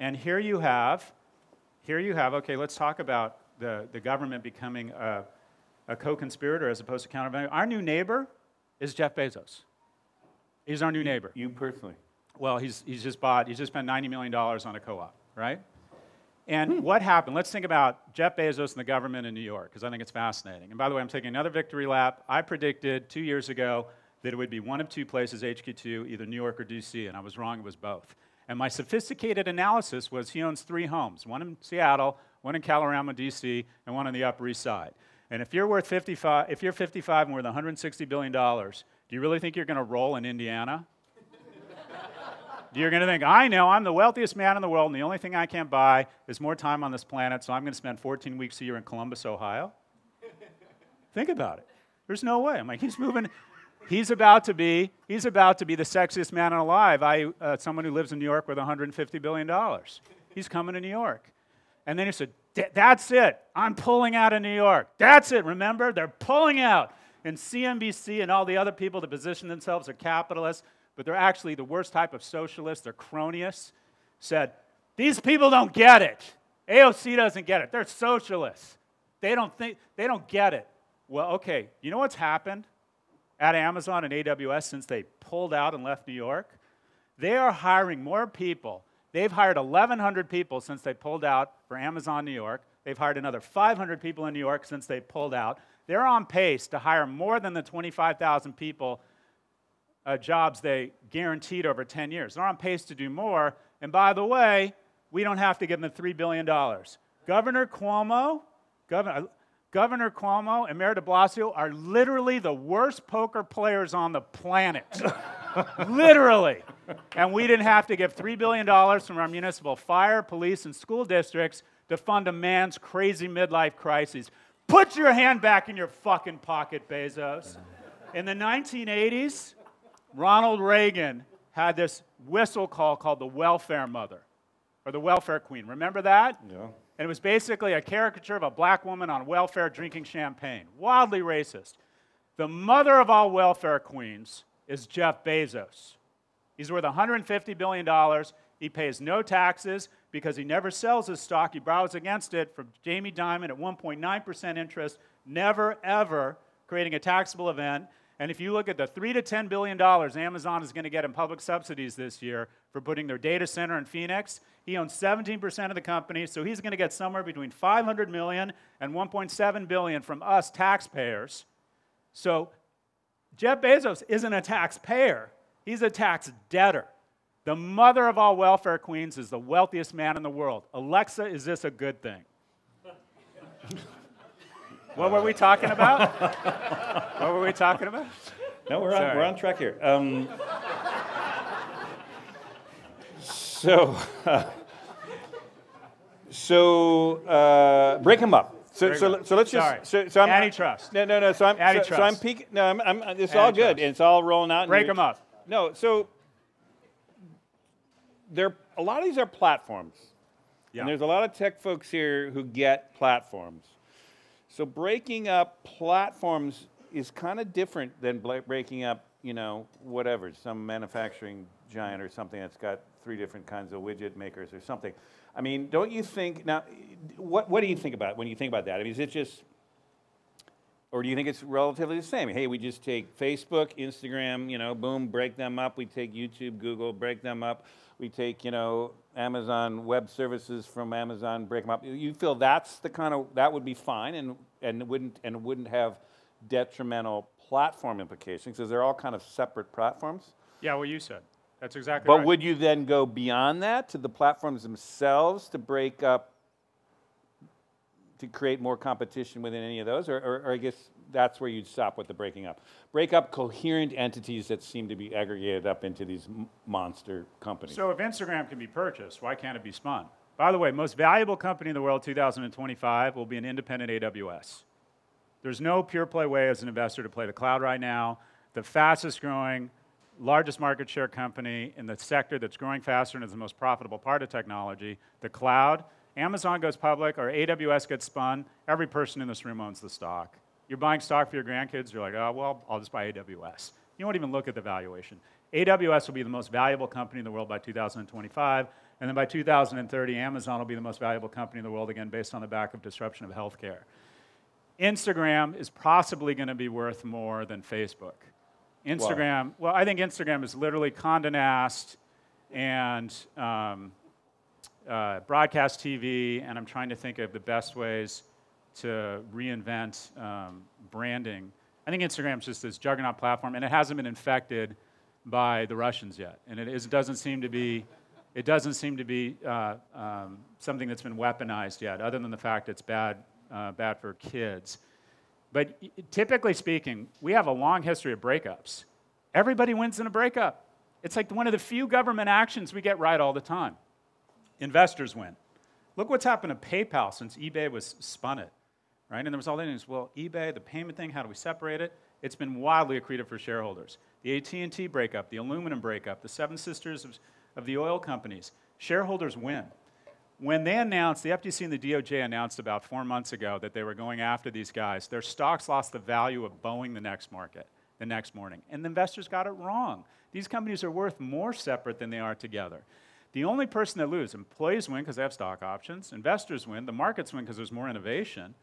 Speaker 2: And here you have, here you have, okay, let's talk about the, the government becoming a, a co-conspirator as opposed to countervailing. Our new neighbor is Jeff Bezos. He's our new neighbor.
Speaker 1: You personally?
Speaker 2: Well, he's, he's just bought, he's just spent $90 million on a co-op, right? And hmm. what happened? Let's think about Jeff Bezos and the government in New York, because I think it's fascinating. And by the way, I'm taking another victory lap. I predicted two years ago that it would be one of two places, HQ2, either New York or DC, and I was wrong, it was both. And my sophisticated analysis was he owns three homes, one in Seattle, one in Kalorama, DC, and one on the Upper East Side. And if you're worth 55, if you're 55 and worth 160 billion dollars, do you really think you're going to roll in Indiana? You're going to think, I know, I'm the wealthiest man in the world, and the only thing I can't buy is more time on this planet, so I'm going to spend 14 weeks a year in Columbus, Ohio. think about it. There's no way. I'm like, he's moving, He's about to be, he's about to be the sexiest man alive. I, uh, someone who lives in New York with $150 billion. He's coming to New York. And then he said, that's it. I'm pulling out of New York. That's it. Remember? They're pulling out. And CNBC and all the other people that position themselves are capitalists, but they're actually the worst type of socialists. They're cronies. Said, these people don't get it. AOC doesn't get it. They're socialists. They don't think, they don't get it. Well, okay, you know what's happened? at Amazon and AWS since they pulled out and left New York. They are hiring more people. They've hired 1,100 people since they pulled out for Amazon New York. They've hired another 500 people in New York since they pulled out. They're on pace to hire more than the 25,000 people uh, jobs they guaranteed over 10 years. They're on pace to do more. And by the way, we don't have to give them $3 billion. Governor Cuomo, Governor, Governor Cuomo and Mayor de Blasio are literally the worst poker players on the planet. literally. And we didn't have to give $3 billion from our municipal fire, police, and school districts to fund a man's crazy midlife crisis. Put your hand back in your fucking pocket, Bezos. In the 1980s, Ronald Reagan had this whistle call called the welfare mother or the welfare queen. Remember that?
Speaker 1: Yeah.
Speaker 2: And it was basically a caricature of a black woman on welfare drinking champagne. Wildly racist. The mother of all welfare queens is Jeff Bezos. He's worth $150 billion. He pays no taxes because he never sells his stock. He borrows against it from Jamie Dimon at 1.9% interest, never, ever creating a taxable event. And if you look at the three to ten billion dollars Amazon is going to get in public subsidies this year for putting their data center in Phoenix, he owns 17% of the company, so he's going to get somewhere between 500 million and 1.7 billion from us taxpayers. So Jeff Bezos isn't a taxpayer; he's a tax debtor. The mother of all welfare queens is the wealthiest man in the world. Alexa, is this a good thing? What were we talking about? what were we talking about?
Speaker 1: No, we're on, we're on track here. Um, so, uh, so uh, break them up. So, so, so let's
Speaker 2: Sorry.
Speaker 1: just. So, so I'm,
Speaker 2: Antitrust.
Speaker 1: No, no, no. So I'm.
Speaker 2: Antitrust.
Speaker 1: So, so I'm. No, I'm. I'm it's all good. It's all rolling out.
Speaker 2: Break them up.
Speaker 1: No, so there. A lot of these are platforms. Yeah. And there's a lot of tech folks here who get platforms. So breaking up platforms is kind of different than breaking up, you know, whatever, some manufacturing giant or something that's got three different kinds of widget makers or something. I mean, don't you think, now, what, what do you think about when you think about that? I mean, is it just, or do you think it's relatively the same? Hey, we just take Facebook, Instagram, you know, boom, break them up. We take YouTube, Google, break them up. We take, you know, Amazon Web Services from Amazon, break them up. You feel that's the kind of that would be fine and and wouldn't and wouldn't have detrimental platform implications because they're all kind of separate platforms.
Speaker 2: Yeah, what you said. That's exactly
Speaker 1: But
Speaker 2: right.
Speaker 1: would you then go beyond that to the platforms themselves to break up, to create more competition within any of those? Or, or, or I guess that's where you'd stop with the breaking up. Break up coherent entities that seem to be aggregated up into these m- monster companies.
Speaker 2: So if Instagram can be purchased, why can't it be spun? By the way, most valuable company in the world 2025 will be an independent AWS. There's no pure play way as an investor to play the cloud right now. The fastest growing, largest market share company in the sector that's growing faster and is the most profitable part of technology, the cloud. Amazon goes public or AWS gets spun, every person in this room owns the stock. You're buying stock for your grandkids, you're like, oh, well, I'll just buy AWS. You won't even look at the valuation. AWS will be the most valuable company in the world by 2025, and then by 2030, Amazon will be the most valuable company in the world, again, based on the back of disruption of healthcare. Instagram is possibly going to be worth more than Facebook. Instagram, well, I think Instagram is literally Condé Nast and um, uh, broadcast TV, and I'm trying to think of the best ways to reinvent um, branding. I think Instagram's just this juggernaut platform, and it hasn't been infected by the Russians yet, and it, is, it doesn't seem to be. It doesn't seem to be uh, um, something that's been weaponized yet, other than the fact it's bad, uh, bad for kids. But typically speaking, we have a long history of breakups. Everybody wins in a breakup. It's like one of the few government actions we get right all the time. Investors win. Look what's happened to PayPal since eBay was spun it, right? And there was all the news. Well, eBay, the payment thing, how do we separate it? It's been wildly accretive for shareholders. The AT&T breakup, the aluminum breakup, the Seven Sisters of, of the oil companies, shareholders win. When they announced, the FTC and the DOJ announced about four months ago that they were going after these guys, their stocks lost the value of Boeing the next market, the next morning. And the investors got it wrong. These companies are worth more separate than they are together. The only person that loses, employees win because they have stock options, investors win, the markets win because there's more innovation.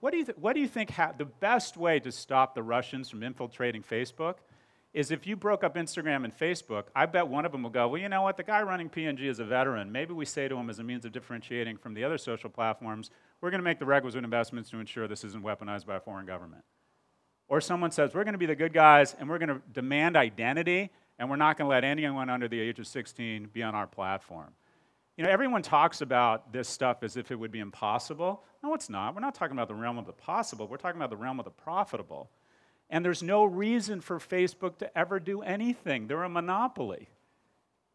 Speaker 2: What do you, what do you think the best way to stop the Russians from infiltrating Facebook is if you broke up Instagram and Facebook, I bet one of them will go, well, you know what, the guy running P&G is a veteran. Maybe we say to him as a means of differentiating from the other social platforms, we're going to make the requisite investments to ensure this isn't weaponized by a foreign government. Or someone says, we're going to be the good guys and we're going to demand identity and we're not going to let anyone under the age of 16 be on our platform. You know, everyone talks about this stuff as if it would be impossible. No, it's not. We're not talking about the realm of the possible, we're talking about the realm of the profitable. And there's no reason for Facebook to ever do anything. They're a monopoly.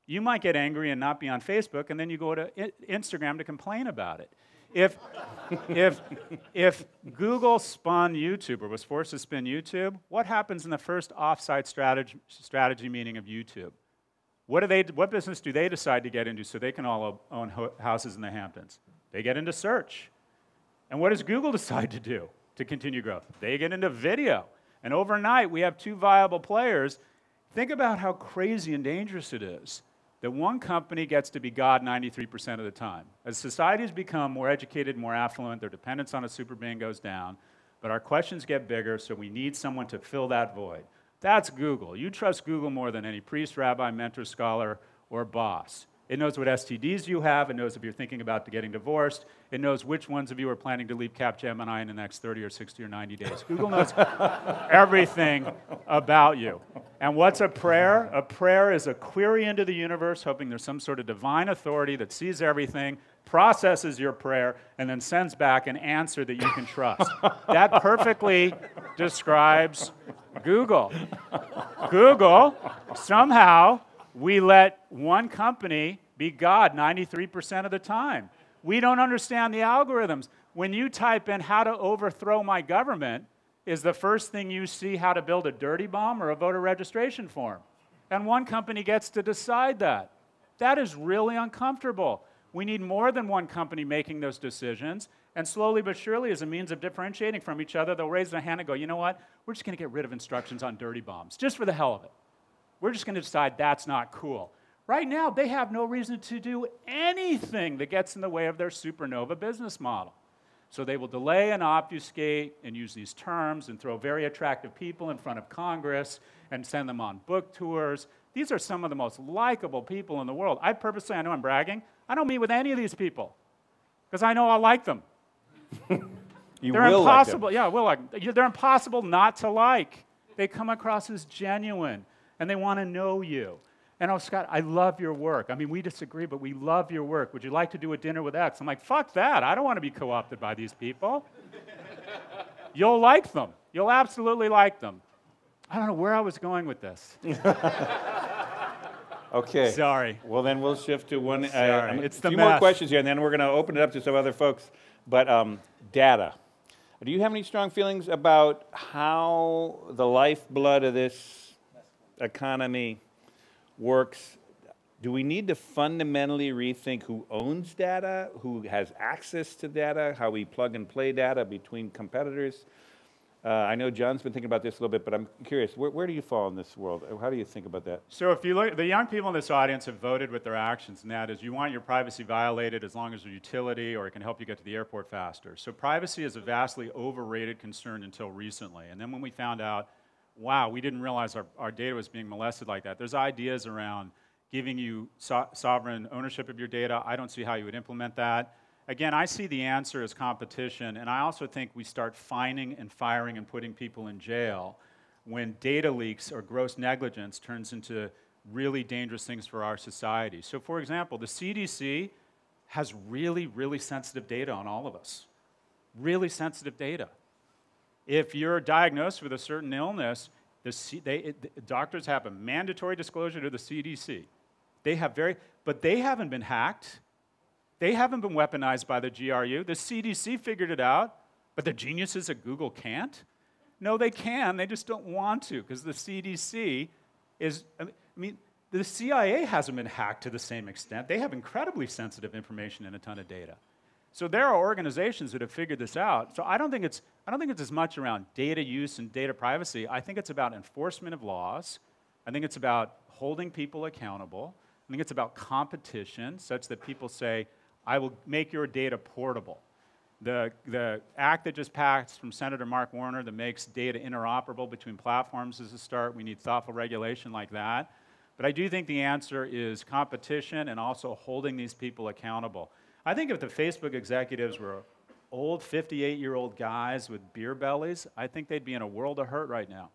Speaker 2: You might get angry and not be on Facebook, and then you go to Instagram to complain about it. If, if, if Google spun YouTube or was forced to spin YouTube, what happens in the first offsite strategy, strategy meeting of YouTube? What, do they, what business do they decide to get into so they can all own ho- houses in the Hamptons? They get into search. And what does Google decide to do to continue growth? They get into video. And overnight, we have two viable players. Think about how crazy and dangerous it is that one company gets to be God 93% of the time. As societies become more educated, more affluent, their dependence on a super being goes down, but our questions get bigger, so we need someone to fill that void. That's Google. You trust Google more than any priest, rabbi, mentor, scholar, or boss. It knows what STDs you have. It knows if you're thinking about getting divorced. It knows which ones of you are planning to leave Capgemini in the next 30 or 60 or 90 days. Google knows everything about you. And what's a prayer? A prayer is a query into the universe, hoping there's some sort of divine authority that sees everything, processes your prayer, and then sends back an answer that you can trust. that perfectly describes Google. Google, somehow, we let one company be God 93% of the time. We don't understand the algorithms. When you type in how to overthrow my government, is the first thing you see how to build a dirty bomb or a voter registration form. And one company gets to decide that. That is really uncomfortable. We need more than one company making those decisions. And slowly but surely, as a means of differentiating from each other, they'll raise their hand and go, you know what? We're just going to get rid of instructions on dirty bombs, just for the hell of it. We're just going to decide that's not cool. Right now, they have no reason to do anything that gets in the way of their supernova business model. So they will delay and obfuscate and use these terms and throw very attractive people in front of Congress and send them on book tours. These are some of the most likable people in the world. I purposely, I know I'm bragging, I don't meet with any of these people because I know I'll like them.
Speaker 1: you
Speaker 2: they're
Speaker 1: will
Speaker 2: impossible.
Speaker 1: Like
Speaker 2: yeah, will like. them. They're impossible not to like. They come across as genuine and they want to know you. And oh, Scott, I love your work. I mean, we disagree, but we love your work. Would you like to do a dinner with X? I'm like, fuck that. I don't want to be co opted by these people. You'll like them. You'll absolutely like them. I don't know where I was going with this.
Speaker 1: okay.
Speaker 2: Sorry.
Speaker 1: Well, then we'll shift to one.
Speaker 2: Uh, it's
Speaker 1: a
Speaker 2: the
Speaker 1: few
Speaker 2: mess.
Speaker 1: more questions here, and then we're going to open it up to some other folks. But um, data. Do you have any strong feelings about how the lifeblood of this economy works? Do we need to fundamentally rethink who owns data, who has access to data, how we plug and play data between competitors? Uh, I know John's been thinking about this a little bit, but I'm curious, where, where, do you fall in this world? How do you think about that?
Speaker 2: So if you look, the young people in this audience have voted with their actions, and that is you want your privacy violated as long as there's utility or it can help you get to the airport faster. So privacy is a vastly overrated concern until recently. And then when we found out, wow, we didn't realize our, our data was being molested like that, there's ideas around giving you so sovereign ownership of your data. I don't see how you would implement that. Again, I see the answer as competition, and I also think we start fining and firing and putting people in jail when data leaks or gross negligence turns into really dangerous things for our society. So, for example, the CDC has really, really sensitive data on all of us. Really sensitive data. If you're diagnosed with a certain illness, the C, they, it, doctors have a mandatory disclosure to the CDC. They have very, but they haven't been hacked. They haven't been weaponized by the GRU. The CDC figured it out, but the geniuses at Google can't. No, they can. They just don't want to because the CDC is, I mean, the CIA hasn't been hacked to the same extent. They have incredibly sensitive information and a ton of data. So there are organizations that have figured this out. So I don't think it's, I don't think it's as much around data use and data privacy. I think it's about enforcement of laws. I think it's about holding people accountable. I think it's about competition, such that people say, I will make your data portable. The, the act that just passed from Senator Mark Warner that makes data interoperable between platforms is a start. We need thoughtful regulation like that. But I do think the answer is competition and also holding these people accountable. I think if the Facebook executives were old 58 year old guys with beer bellies, I think they'd be in a world of hurt right now.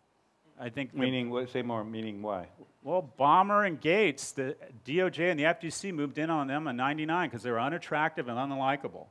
Speaker 2: I think.
Speaker 1: Meaning, what, say more, meaning why?
Speaker 2: Well, Ballmer and Gates, the DOJ and the FTC moved in on them in 99 because they were unattractive and unlikable.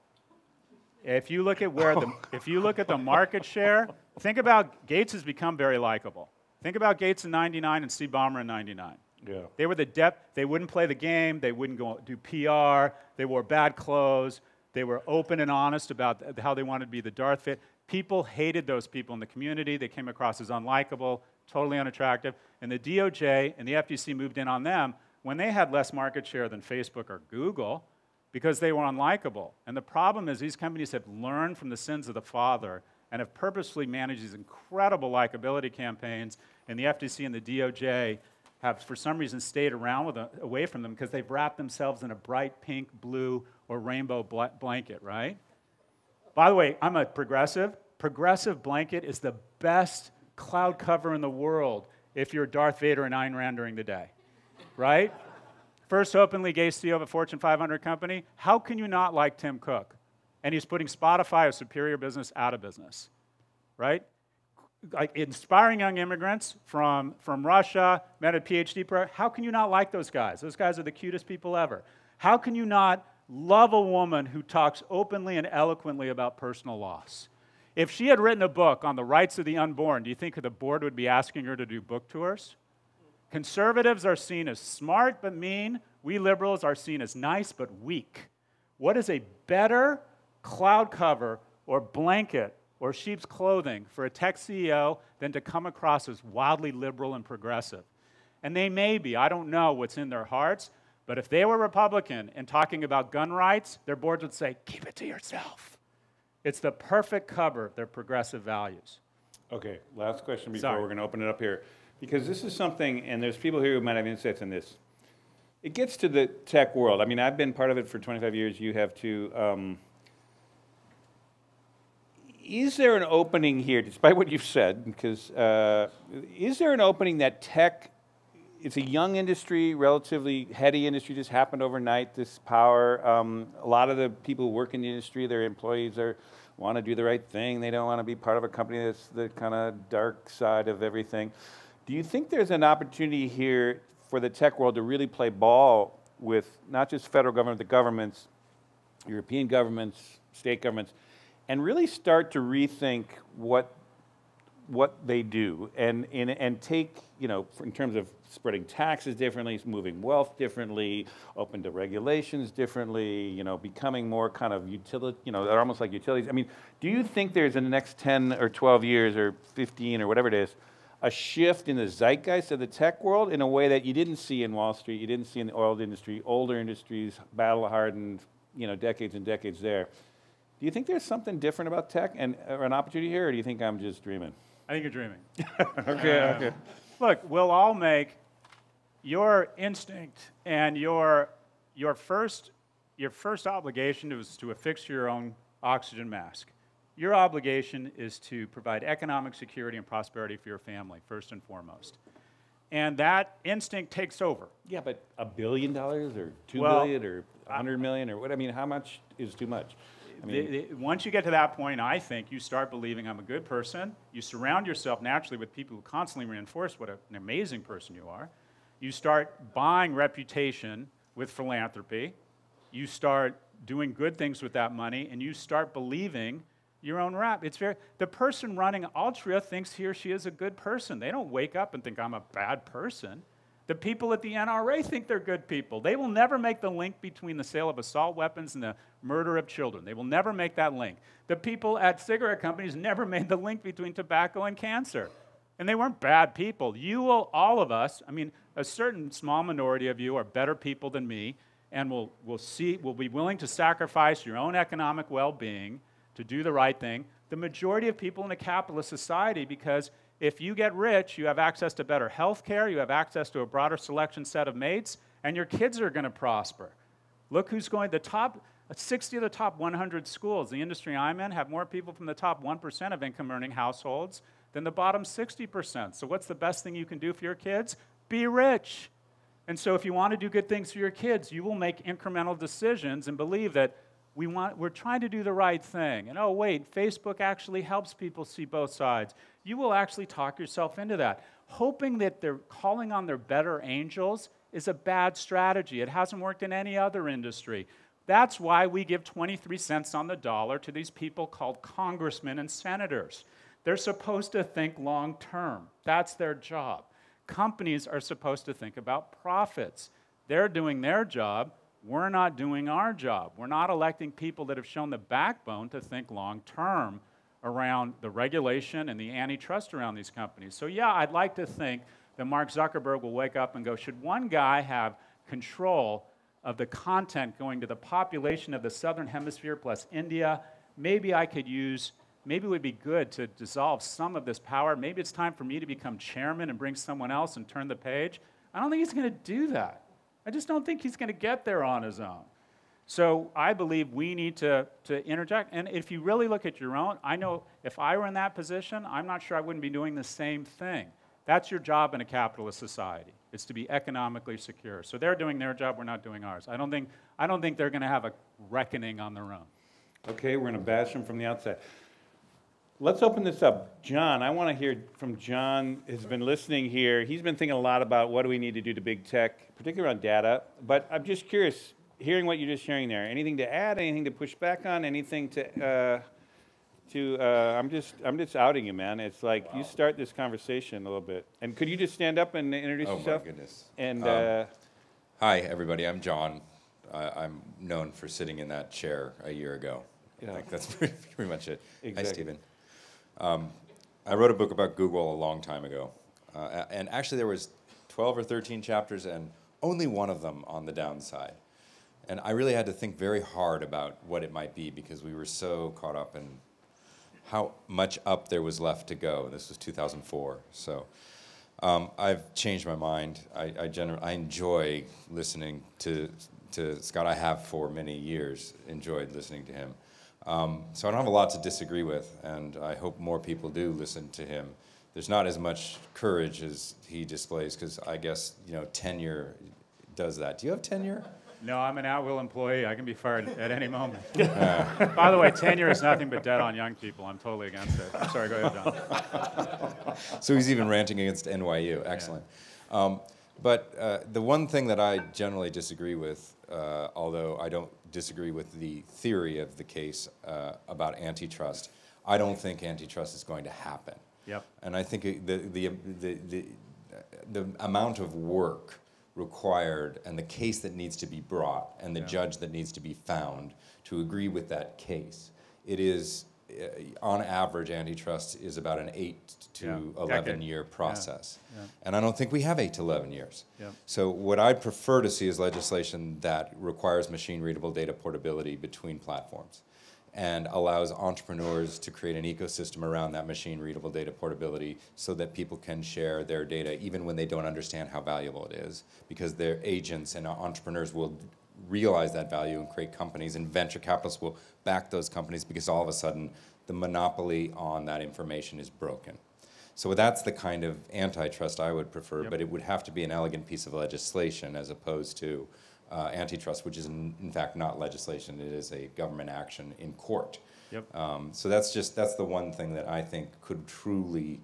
Speaker 2: If you look at where the, if you look at the market share, think about Gates has become very likable. Think about Gates in 99 and Steve Ballmer in 99.
Speaker 1: Yeah.
Speaker 2: They were the depth, they wouldn't play the game, they wouldn't go do PR, they wore bad clothes, they were open and honest about how they wanted to be the Darth fit. People hated those people in the community. They came across as unlikable, totally unattractive. And the DOJ and the FTC moved in on them when they had less market share than Facebook or Google because they were unlikable. And the problem is these companies have learned from the sins of the father and have purposefully managed these incredible likability campaigns. And the FTC and the DOJ have, for some reason, stayed around with a, away from them because they've wrapped themselves in a bright pink, blue, or rainbow bl blanket, right? By the way, I'm a progressive. Progressive blanket is the best cloud cover in the world if you're Darth Vader and Ayn Rand during the day, right? First openly gay CEO of a Fortune 500 company. How can you not like Tim Cook? And he's putting Spotify, a superior business, out of business, right? Like inspiring young immigrants from, from Russia, met a PhD program. How can you not like those guys? Those guys are the cutest people ever. How can you not love a woman who talks openly and eloquently about personal loss? If she had written a book on the rights of the unborn, do you think the board would be asking her to do book tours? Conservatives are seen as smart but mean. We liberals are seen as nice but weak. What is a better cloud cover or blanket or sheep's clothing for a tech CEO than to come across as wildly liberal and progressive? And they may be, I don't know what's in their hearts, but if they were Republican and talking about gun rights, their boards would say, keep it to yourself. It's the perfect cover of their progressive values.
Speaker 1: Okay, last question before
Speaker 2: Sorry.
Speaker 1: we're going to open it up here. Because this is something, and there's people here who might have insights in this. It gets to the tech world. I mean, I've been part of it for 25 years. You have too. Um, is there an opening here, despite what you've said? Because uh, is there an opening that tech? It's a young industry, relatively heady industry. Just happened overnight. This power. Um, a lot of the people who work in the industry, their employees are want to do the right thing. They don't want to be part of a company that's the kind of dark side of everything. Do you think there's an opportunity here for the tech world to really play ball with not just federal government, the governments, European governments, state governments, and really start to rethink what what they do and, and, and take, you know, in terms of spreading taxes differently, moving wealth differently, open to regulations differently, you know, becoming more kind of utility, you know, they're almost like utilities. I mean, do you think there's in the next 10 or 12 years or 15 or whatever it is, a shift in the zeitgeist of the tech world in a way that you didn't see in Wall Street, you didn't see in the oil industry, older industries, battle hardened, you know, decades and decades there. Do you think there's something different about tech and or an opportunity here, or do you think I'm just dreaming?
Speaker 2: I think you're dreaming.
Speaker 1: okay, uh, okay.
Speaker 2: Look, we'll all make your instinct and your your first your first obligation is to affix your own oxygen mask. Your obligation is to provide economic security and prosperity for your family, first and foremost. And that instinct takes over.
Speaker 1: Yeah, but a billion dollars or two well, billion or a hundred million or what? I mean, how much is too much?
Speaker 2: I mean, the, the, once you get to that point, I think you start believing I'm a good person. You surround yourself naturally with people who constantly reinforce what a, an amazing person you are. You start buying reputation with philanthropy. You start doing good things with that money, and you start believing your own rap. It's very the person running Altria thinks he or she is a good person. They don't wake up and think I'm a bad person. The people at the NRA think they're good people. They will never make the link between the sale of assault weapons and the murder of children. They will never make that link. The people at cigarette companies never made the link between tobacco and cancer. And they weren't bad people. You will, all of us, I mean, a certain small minority of you are better people than me and will, will, see, will be willing to sacrifice your own economic well being to do the right thing, the majority of people in a capitalist society because if you get rich, you have access to better health care, you have access to a broader selection set of mates, and your kids are going to prosper. Look who's going, the top 60 of the top 100 schools, the industry I'm in, have more people from the top 1% of income earning households than the bottom 60%. So, what's the best thing you can do for your kids? Be rich. And so, if you want to do good things for your kids, you will make incremental decisions and believe that we want, we're trying to do the right thing. And oh, wait, Facebook actually helps people see both sides. You will actually talk yourself into that. Hoping that they're calling on their better angels is a bad strategy. It hasn't worked in any other industry. That's why we give 23 cents on the dollar to these people called congressmen and senators. They're supposed to think long term, that's their job. Companies are supposed to think about profits. They're doing their job we're not doing our job. We're not electing people that have shown the backbone to think long term around the regulation and the antitrust around these companies. So, yeah, I'd like to think that Mark Zuckerberg will wake up and go, should one guy have control of the content going to the population of the southern hemisphere plus India? Maybe I could use, maybe it would be good to dissolve some of this power. Maybe it's time for me to become chairman and bring someone else and turn the page. I don't think he's going to do that. I just don't think he's going to get there on his own. So I believe we need to, to interject. And if you really look at your own, I know if I were in that position, I'm not sure I wouldn't be doing the same thing. That's your job in a capitalist society. It's to be economically secure. So they're doing their job, we're not doing ours. I don't think, I don't think they're going to have a reckoning on their own.
Speaker 1: Okay, we're going to bash them from the outside. Let's open this up. John, I want to hear from John, has been listening here. He's been thinking a lot about what do we need to do to big tech, particularly on data. But I'm just curious, hearing what you're just sharing there, anything to add, anything to push back on, anything to, uh, to uh, I'm just I'm just outing you, man. It's like wow. you start this conversation a little bit. And could you just stand up and introduce
Speaker 3: oh
Speaker 1: yourself?
Speaker 3: Oh my goodness.
Speaker 1: And um, uh,
Speaker 3: hi, everybody. I'm John. I'm known for sitting in that chair a year ago. Yeah. Like that's pretty, pretty much it. Exactly. Hi, Steven. Um, I wrote a book about Google a long time ago, uh, and actually there was 12 or 13 chapters, and only one of them on the downside. And I really had to think very hard about what it might be because we were so caught up in how much up there was left to go. This was 2004, so um, I've changed my mind. I I, gener- I enjoy listening to to Scott. I have for many years enjoyed listening to him. Um, so I don't have a lot to disagree with, and I hope more people do listen to him. There's not as much courage as he displays, because I guess you know tenure does that. Do you have tenure?
Speaker 2: No, I'm an at-will employee. I can be fired at any moment. By the way, tenure is nothing but debt on young people. I'm totally against it. I'm sorry, go ahead, John.
Speaker 3: so he's even ranting against NYU. Excellent. Yeah. Um, But uh, the one thing that I generally disagree with, uh, although I don't disagree with the theory of the case uh, about antitrust, I don't think antitrust is going to happen.
Speaker 2: Yep.
Speaker 3: And I think the, the, the, the, the amount of work required and the case that needs to be brought and the
Speaker 2: Yeah.
Speaker 3: judge that needs to be found to agree with that case, it is, Uh, on average, antitrust is about an eight to
Speaker 2: Yeah.
Speaker 3: 11
Speaker 2: Decade.
Speaker 3: year process.
Speaker 2: Yeah.
Speaker 3: And I don't think we have eight to 11 years.
Speaker 2: Yeah.
Speaker 3: So what I'd prefer to see is legislation that requires machine readable data portability between platforms and allows entrepreneurs to create an ecosystem around that machine readable data portability so that people can share their data even when they don't understand how valuable it is because their agents and entrepreneurs will realize that value and create companies and venture capitalists will back those companies because all of a sudden the monopoly on that information is broken. So that's the kind of antitrust I would prefer,
Speaker 2: Yep.
Speaker 3: but it would have to be an elegant piece of legislation as opposed to uh, antitrust, which is in, in fact not legislation, it is a government action in court.
Speaker 2: Yep.
Speaker 3: Um, so that's just, that's the one thing that I think could truly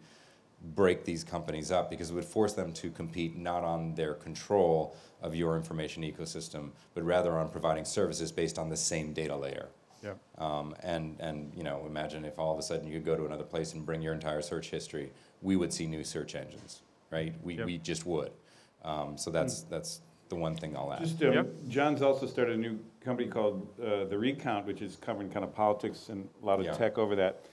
Speaker 3: break these companies up because it would force them to compete not on their control of your information ecosystem, but rather on providing services based on the same data layer.
Speaker 2: Yep.
Speaker 3: Um, and, and, you know, imagine if all of a sudden you could go to another place and bring your entire search history, we would see new search engines, right? We,
Speaker 2: Yep.
Speaker 3: we just would. Um, so that's, that's the one thing I'll add.
Speaker 1: Just, um,
Speaker 2: Yep.
Speaker 1: John's also started a new company called uh, The Recount, which is covering kind of politics and a lot of
Speaker 3: Yeah.
Speaker 1: tech over that.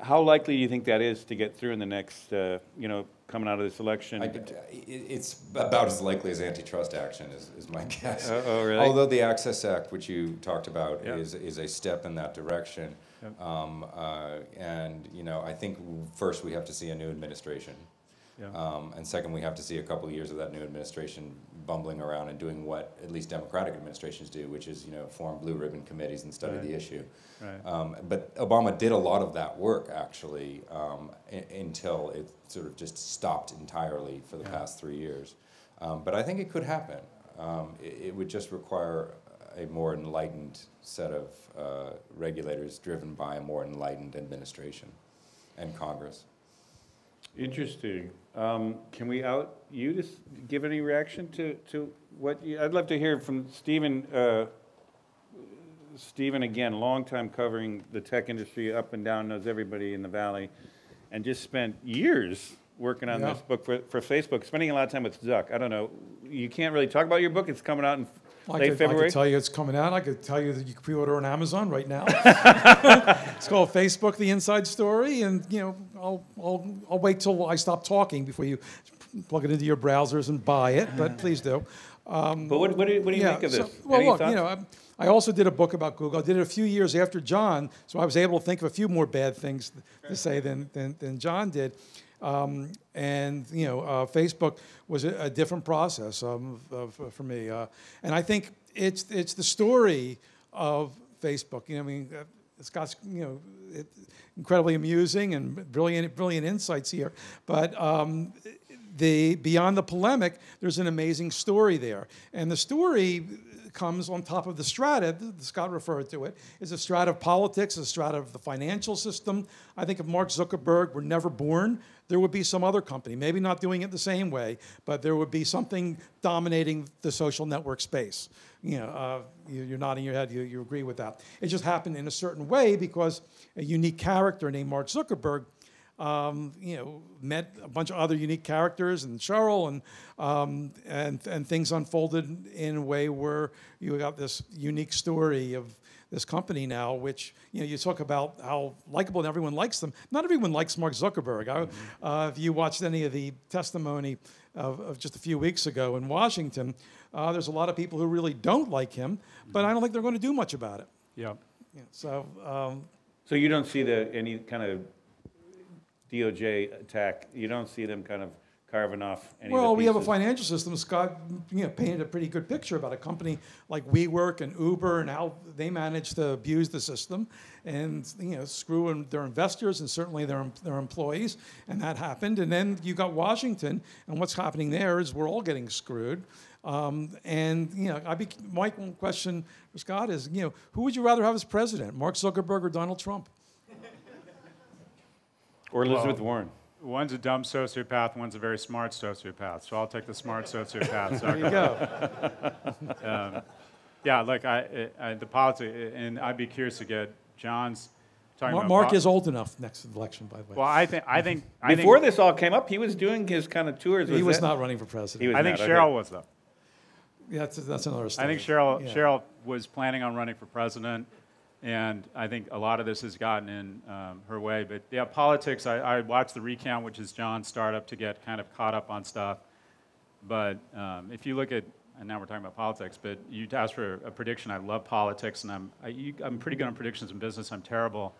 Speaker 1: How likely do you think that is to get through in the next, uh, you know, coming out of this election?
Speaker 3: I, it's about as likely as antitrust action is, is my guess.
Speaker 1: Uh, oh, really?
Speaker 3: Although the Access Act, which you talked about,
Speaker 2: Yeah.
Speaker 3: is, is a step in that direction.
Speaker 2: Yep.
Speaker 3: Um, uh, and, you know, I think first we have to see a new administration.
Speaker 2: Yeah.
Speaker 3: Um, and second, we have to see a couple of years of that new administration bumbling around and doing what at least Democratic administrations do, which is, you know, form blue ribbon committees and study
Speaker 2: Right.
Speaker 3: the issue.
Speaker 2: Right.
Speaker 3: Um, but Obama did a lot of that work actually um, i- until it sort of just stopped entirely for the
Speaker 2: Yeah.
Speaker 3: past three years. Um, but I think it could happen. Um, it, it would just require a more enlightened set of uh, regulators driven by a more enlightened administration and Congress.
Speaker 1: Interesting. Um, Can we out you to give any reaction to, to what you, I'd love to hear from Steven, uh, Steven, again, long time covering the tech industry up and down, knows everybody in the valley, and just spent years working on
Speaker 4: Yeah.
Speaker 1: this book for, for Facebook, spending a lot of time with Zuck. I don't know, you can't really talk about your book, it's coming out in
Speaker 4: I
Speaker 1: late
Speaker 4: could, I could tell you it's coming out. I could tell you that you can pre-order on Amazon right now. it's called Facebook: The Inside Story, and you know, I'll, I'll, I'll wait till I stop talking before you plug it into your browsers and buy it. But please do. Um,
Speaker 1: But what, what do you, what do you think of
Speaker 4: so-
Speaker 1: this?
Speaker 4: well,
Speaker 1: Any
Speaker 4: look,
Speaker 1: thoughts?
Speaker 4: you know, I, I also did a book about Google. I did it a few years after John, so I was able to think of a few more bad things to say than, than, than John did. Um, and you know, uh, Facebook was a, a different process um, of, of, for me. Uh, and I think it's it's the story of Facebook. You know, I mean, uh, it's got you know, it, incredibly amusing and brilliant brilliant insights here. But um, the beyond the polemic, there's an amazing story there, and the story comes on top of the strata. Scott referred to it. Is a strata of politics, a strata of the financial system. I think if Mark Zuckerberg were never born, there would be some other company, maybe not doing it the same way, but there would be something dominating the social network space. You know, uh, you, you're nodding your head. You, you agree with that. It just happened in a certain way because a unique character named Mark Zuckerberg um, you know, met a bunch of other unique characters and Sheryl and, um, and, and things unfolded in a way where you got this unique story of this company now, which, you know, you talk about how likable and everyone likes them. Not everyone likes Mark Zuckerberg. I, uh, if you watched any of the testimony of, of just a few weeks ago in Washington, uh, there's a lot of people who really don't like him, but I don't think they're going to do much about it.
Speaker 2: Yep.
Speaker 4: Yeah, so, um,
Speaker 1: So you don't see the, any kind of DOJ attack, you don't see them kind of carving off any
Speaker 4: Well, we have a financial system. Scott, you know, painted a pretty good picture about a company like WeWork and Uber and how they managed to abuse the system and you know screw in their investors and certainly their their employees, and that happened. And then you got Washington, and what's happening there is we're all getting screwed. Um, and you know, I be, my question for Scott is, you know, who would you rather have as president, Mark Zuckerberg or Donald Trump?
Speaker 1: Or Elizabeth Warren?
Speaker 2: One's a dumb sociopath, one's a very smart sociopath. So I'll take the smart sociopath.
Speaker 4: There you go.
Speaker 2: um, yeah, look, I, I, the politics, and I'd be curious to get John's talking
Speaker 4: Mark,
Speaker 2: about.
Speaker 4: Mark is old enough next election, by the way.
Speaker 2: Well, I think, I think, I
Speaker 1: Before
Speaker 2: think,
Speaker 1: this all came up, he was doing his kind of tours.
Speaker 4: he was
Speaker 1: that-
Speaker 4: not running for president.
Speaker 2: I think
Speaker 1: not,
Speaker 2: Sheryl
Speaker 1: okay.
Speaker 2: was though.
Speaker 4: yeah, that's, that's another
Speaker 2: I think Sheryl,
Speaker 4: Yeah.
Speaker 2: Sheryl was planning on running for president, and I think a lot of this has gotten in um, her way. But yeah, politics. I, I watched the recount, which is John's startup, to get kind of caught up on stuff. But um, if you look at, and now we're talking about politics, but you asked for a prediction. I love politics, and I'm I, you, I'm pretty good on predictions in business. I'm terrible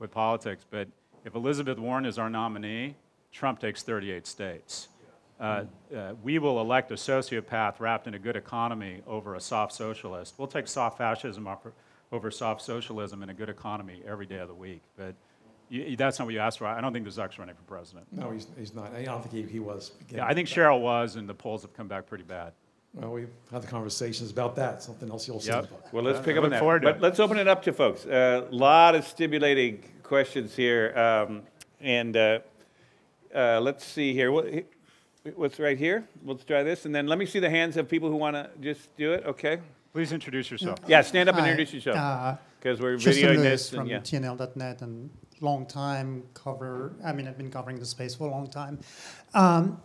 Speaker 2: with politics. But if Elizabeth Warren is our nominee, Trump takes 38 states. Uh, uh, we will elect a sociopath wrapped in a good economy over a soft socialist. We'll take soft fascism over, over soft socialism and a good economy every day of the week. But you, you- that's not what you asked for. I don't think the Zuck's running for president.
Speaker 4: No, he's, he's not. I don't think he, he was.
Speaker 2: Yeah, I think Sheryl was, and the polls have come back pretty bad.
Speaker 4: Well, we've had the conversations about that. Something else you'll see.
Speaker 2: Yep.
Speaker 4: about.
Speaker 1: Well, let's
Speaker 2: Uh,
Speaker 1: pick up on that.
Speaker 2: forward
Speaker 1: But let's open it up to folks. A lot of stimulating questions here. Um, and uh, uh, let's see here. What, what's right here? Let's try this. And then let me see the hands of people who want to just do it. Okay.
Speaker 2: Please introduce yourself.
Speaker 1: Yeah, stand up and
Speaker 5: Hi,
Speaker 1: introduce yourself.
Speaker 5: uh,
Speaker 1: Because we're
Speaker 5: Tristan
Speaker 1: videoing
Speaker 5: Lewis
Speaker 1: this. And,
Speaker 5: from
Speaker 1: yeah.
Speaker 5: TNL.net and long time cover. I mean, I've been covering the space for a long time. Um,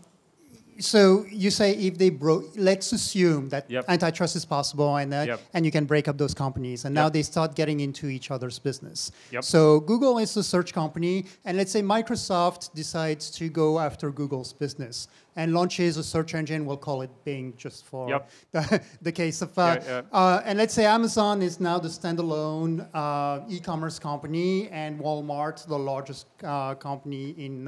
Speaker 5: so you say if they broke, let's assume that
Speaker 2: Yep.
Speaker 5: antitrust is possible and uh,
Speaker 2: Yep.
Speaker 5: and you can break up those companies, and now
Speaker 2: Yep.
Speaker 5: they start getting into each other's business. So Google is a search company, and let's say Microsoft decides to go after Google's business and launches a search engine. We'll call it Bing, just for the, the case of. Uh,
Speaker 2: Yeah, yeah.
Speaker 5: uh, and let's say Amazon is now the standalone uh, e-commerce company, and Walmart, the largest uh, company in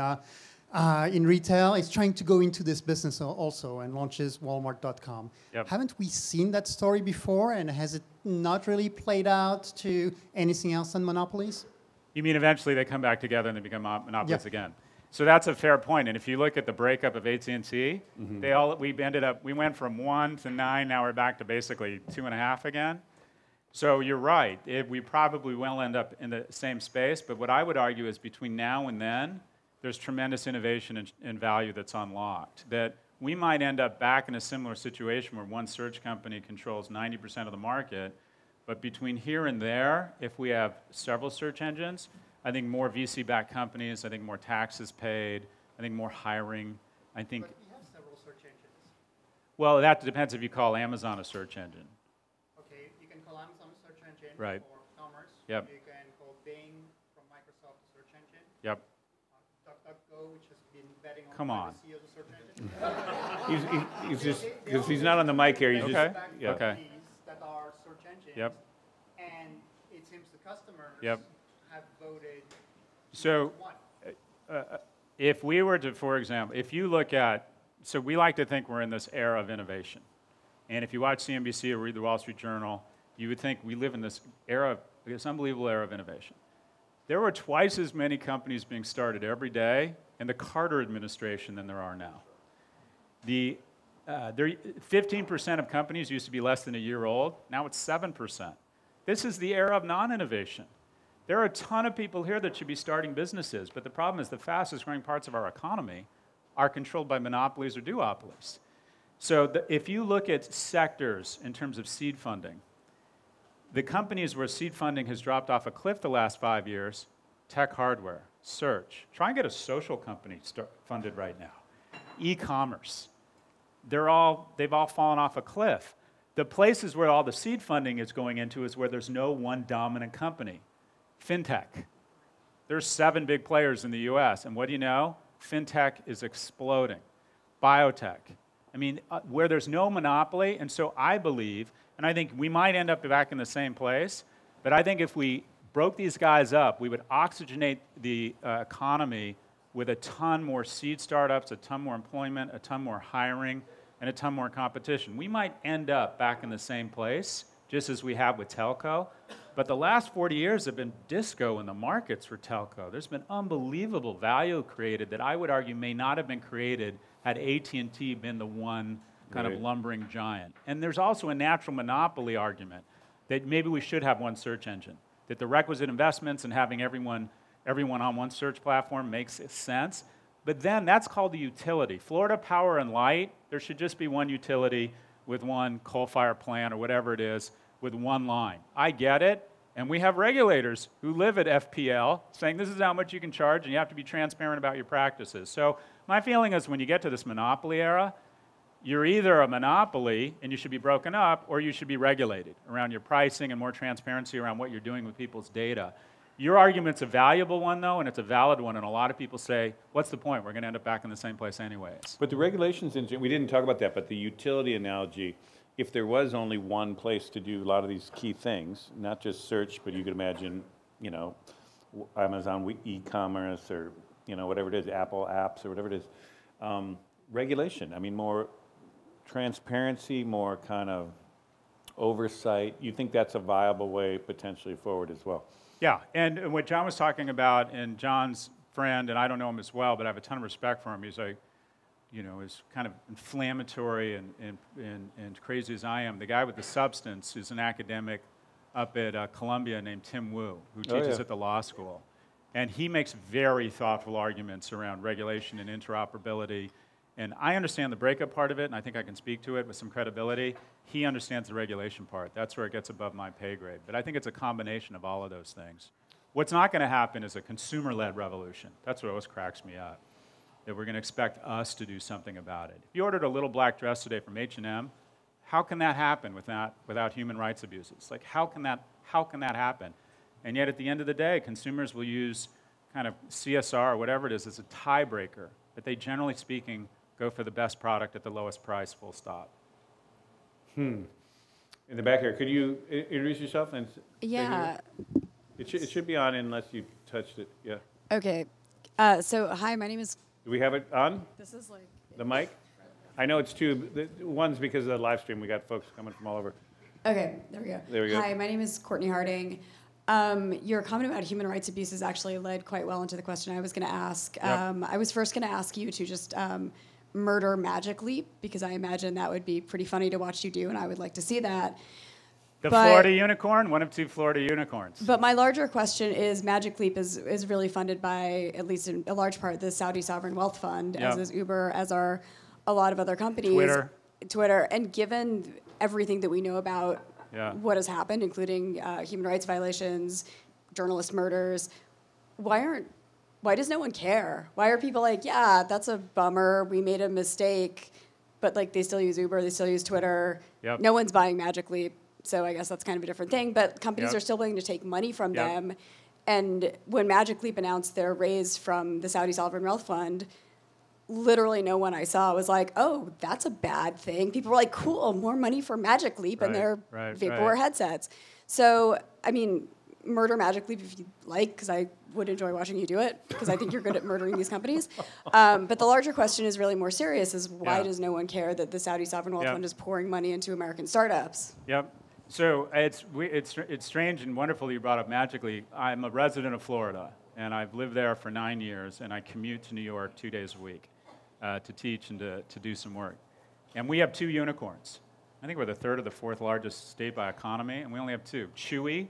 Speaker 5: uh, in retail, is trying to go into this business also and launches Walmart.com.
Speaker 2: Yep.
Speaker 5: Haven't we seen that story before? And has it not really played out to anything else than monopolies?
Speaker 2: You mean eventually they come back together and they become mon- monopolies
Speaker 5: Yeah.
Speaker 2: again? So that's a fair point. And if you look at the breakup of AT&T,
Speaker 1: Mm-hmm.
Speaker 2: they all we ended up we went from one to nine. Now we're back to basically two and a half again. So you're right. It, we probably will end up in the same space. But what I would argue is between now and then, there's tremendous innovation and, and value that's unlocked. That we might end up back in a similar situation where one search company controls 90% of the market. But between here and there, if we have several search engines, I think more VC-backed companies, I think more taxes paid, I think more hiring, I think.
Speaker 5: we have several search engines.
Speaker 2: Well, that depends if you call Amazon a search engine.
Speaker 5: Okay, you can call Amazon a search engine
Speaker 2: Right.
Speaker 5: for commerce.
Speaker 2: Yep.
Speaker 5: You can call Bing from Microsoft a search engine.
Speaker 2: Yep.
Speaker 5: DuckDuckGo, which has been betting on
Speaker 2: Come on.
Speaker 5: privacy as a search engine.
Speaker 1: He's, he- he's just, because he's not on the mic here. He's
Speaker 2: Okay.
Speaker 1: just, yeah.
Speaker 2: Okay.
Speaker 5: companies That are search engines.
Speaker 2: Yep.
Speaker 5: And it seems the customers
Speaker 2: Yep.
Speaker 5: have voted
Speaker 2: So
Speaker 5: one.
Speaker 2: Uh, uh, if we were to, for example, if you look at, so we like to think we're in this era of innovation. And if you watch CNBC or read the Wall Street Journal, you would think we live in this era, of this unbelievable era of innovation. There were twice as many companies being started every day in the Carter administration than there are now. The, uh, there, 15% of companies used to be less than a year old. Now it's 7%. This is the era of non innovation. There are a ton of people here that should be starting businesses, but the problem is the fastest growing parts of our economy are controlled by monopolies or duopolies. So the, if you look at sectors in terms of seed funding, the companies where seed funding has dropped off a cliff the last five years, tech hardware, search. Try and get a social company start, funded right now. E-commerce. They're all, they've all fallen off a cliff. The places where all the seed funding is going into is where there's no one dominant company. FinTech. There's seven big players in the US, and what do you know? FinTech is exploding. Biotech. I mean, uh, where there's no monopoly, and so I believe, and I think we might end up back in the same place, but I think if we broke these guys up, we would oxygenate the uh, economy with a ton more seed startups, a ton more employment, a ton more hiring, and a ton more competition. We might end up back in the same place, just as we have with telco. But the last 40 years have been disco in the markets for telco. There's been unbelievable value created that I would argue may not have been created had AT&T been the one kind
Speaker 1: Right.
Speaker 2: of lumbering giant. And there's also a natural monopoly argument that maybe we should have one search engine, that the requisite investments and having everyone, everyone on one search platform makes sense. But then that's called the utility. Florida Power and Light, there should just be one utility with one coal fired plant or whatever it is with one line. I get it. And we have regulators who live at FPL saying this is how much you can charge and you have to be transparent about your practices. So my feeling is when you get to this monopoly era, you're either a monopoly and you should be broken up or you should be regulated around your pricing and more transparency around what you're doing with people's data. Your argument's a valuable one, though, and it's a valid one. And a lot of people say, what's the point? We're going to end up back in the same place anyways.
Speaker 1: But the regulations, we didn't talk about that, but the utility analogy, if there was only one place to do a lot of these key things, not just search, but you could imagine, you know, Amazon e-commerce or, you know, whatever it is, Apple apps or whatever it is, um, regulation. I mean, more transparency, more kind of oversight. You think that's a viable way potentially forward as well?
Speaker 2: Yeah, and what John was talking about, and John's friend, and I don't know him as well, but I have a ton of respect for him. He's like, you know, as kind of inflammatory and, and, and, and crazy as I am. The guy with the substance is an academic up at uh, Columbia named Tim Wu, who oh, teaches oh, yeah. at the law school. And he makes very thoughtful arguments around regulation and interoperability and I understand the breakup part of it, and I think I can speak to it with some credibility. He understands the regulation part. That's where it gets above my pay grade. But I think it's a combination of all of those things. What's not going to happen is a consumer led revolution. That's what always cracks me up. That we're going to expect us to do something about it. If you ordered a little black dress today from H&M, how can that happen without, without human rights abuses? Like, how can, that, how can that happen? And yet, at the end of the day, consumers will use kind of CSR or whatever it is as a tiebreaker. But they, generally speaking, Go for the best product at the lowest price, full stop.
Speaker 1: Hmm. In the back here, could you introduce yourself? and
Speaker 6: Yeah.
Speaker 1: It should, it should be on unless you touched it. Yeah.
Speaker 6: Okay. Uh, so, hi, my name is.
Speaker 1: Do we have it on?
Speaker 6: This is like.
Speaker 1: The mic? I know it's two. The, one's because of the live stream. We got folks coming from all over.
Speaker 6: Okay, there we go.
Speaker 1: There we go.
Speaker 6: Hi, my name is Courtney Harding. Um, your comment about human rights abuses actually led quite well into the question I was going to ask. Yep. Um, I was first going to ask you to just um, murder Magic Leap because I imagine that would be pretty funny to watch you do, and I would like to see that.
Speaker 2: The but, Florida unicorn, one of two Florida unicorns.
Speaker 6: But my larger question is Magic Leap is, is really funded by, at least in a large part, the Saudi Sovereign Wealth Fund, yep. as is Uber, as are a lot of other companies.
Speaker 2: Twitter.
Speaker 6: Twitter. And given everything that we know about yeah. what has happened, including uh, human rights violations, journalist murders, why aren't why does no one care? Why are people like, yeah, that's a bummer. We made a mistake, but like they still use Uber, they still use Twitter.
Speaker 2: Yep.
Speaker 6: No one's buying Magic Leap, so I guess that's kind of a different thing. But companies yep. are still willing to take money from yep. them. And when Magic Leap announced their raise from the Saudi Sovereign Wealth Fund, literally no one I saw was like, "Oh, that's a bad thing." People were like, "Cool, more money for Magic Leap right, and their right, vaporware right. headsets." So, I mean, murder Magic Leap if you like, because I would enjoy watching you do it because I think you're good at murdering these companies. Um, but the larger question is really more serious: is why yeah. does no one care that the Saudi sovereign wealth yep. fund is pouring money into American startups?
Speaker 2: Yep. So it's it's it's strange and wonderful you brought up Magic Leap. I'm a resident of Florida, and I've lived there for nine years, and I commute to New York two days a week uh, to teach and to, to do some work. And we have two unicorns. I think we're the third or the fourth largest state by economy, and we only have two: Chewy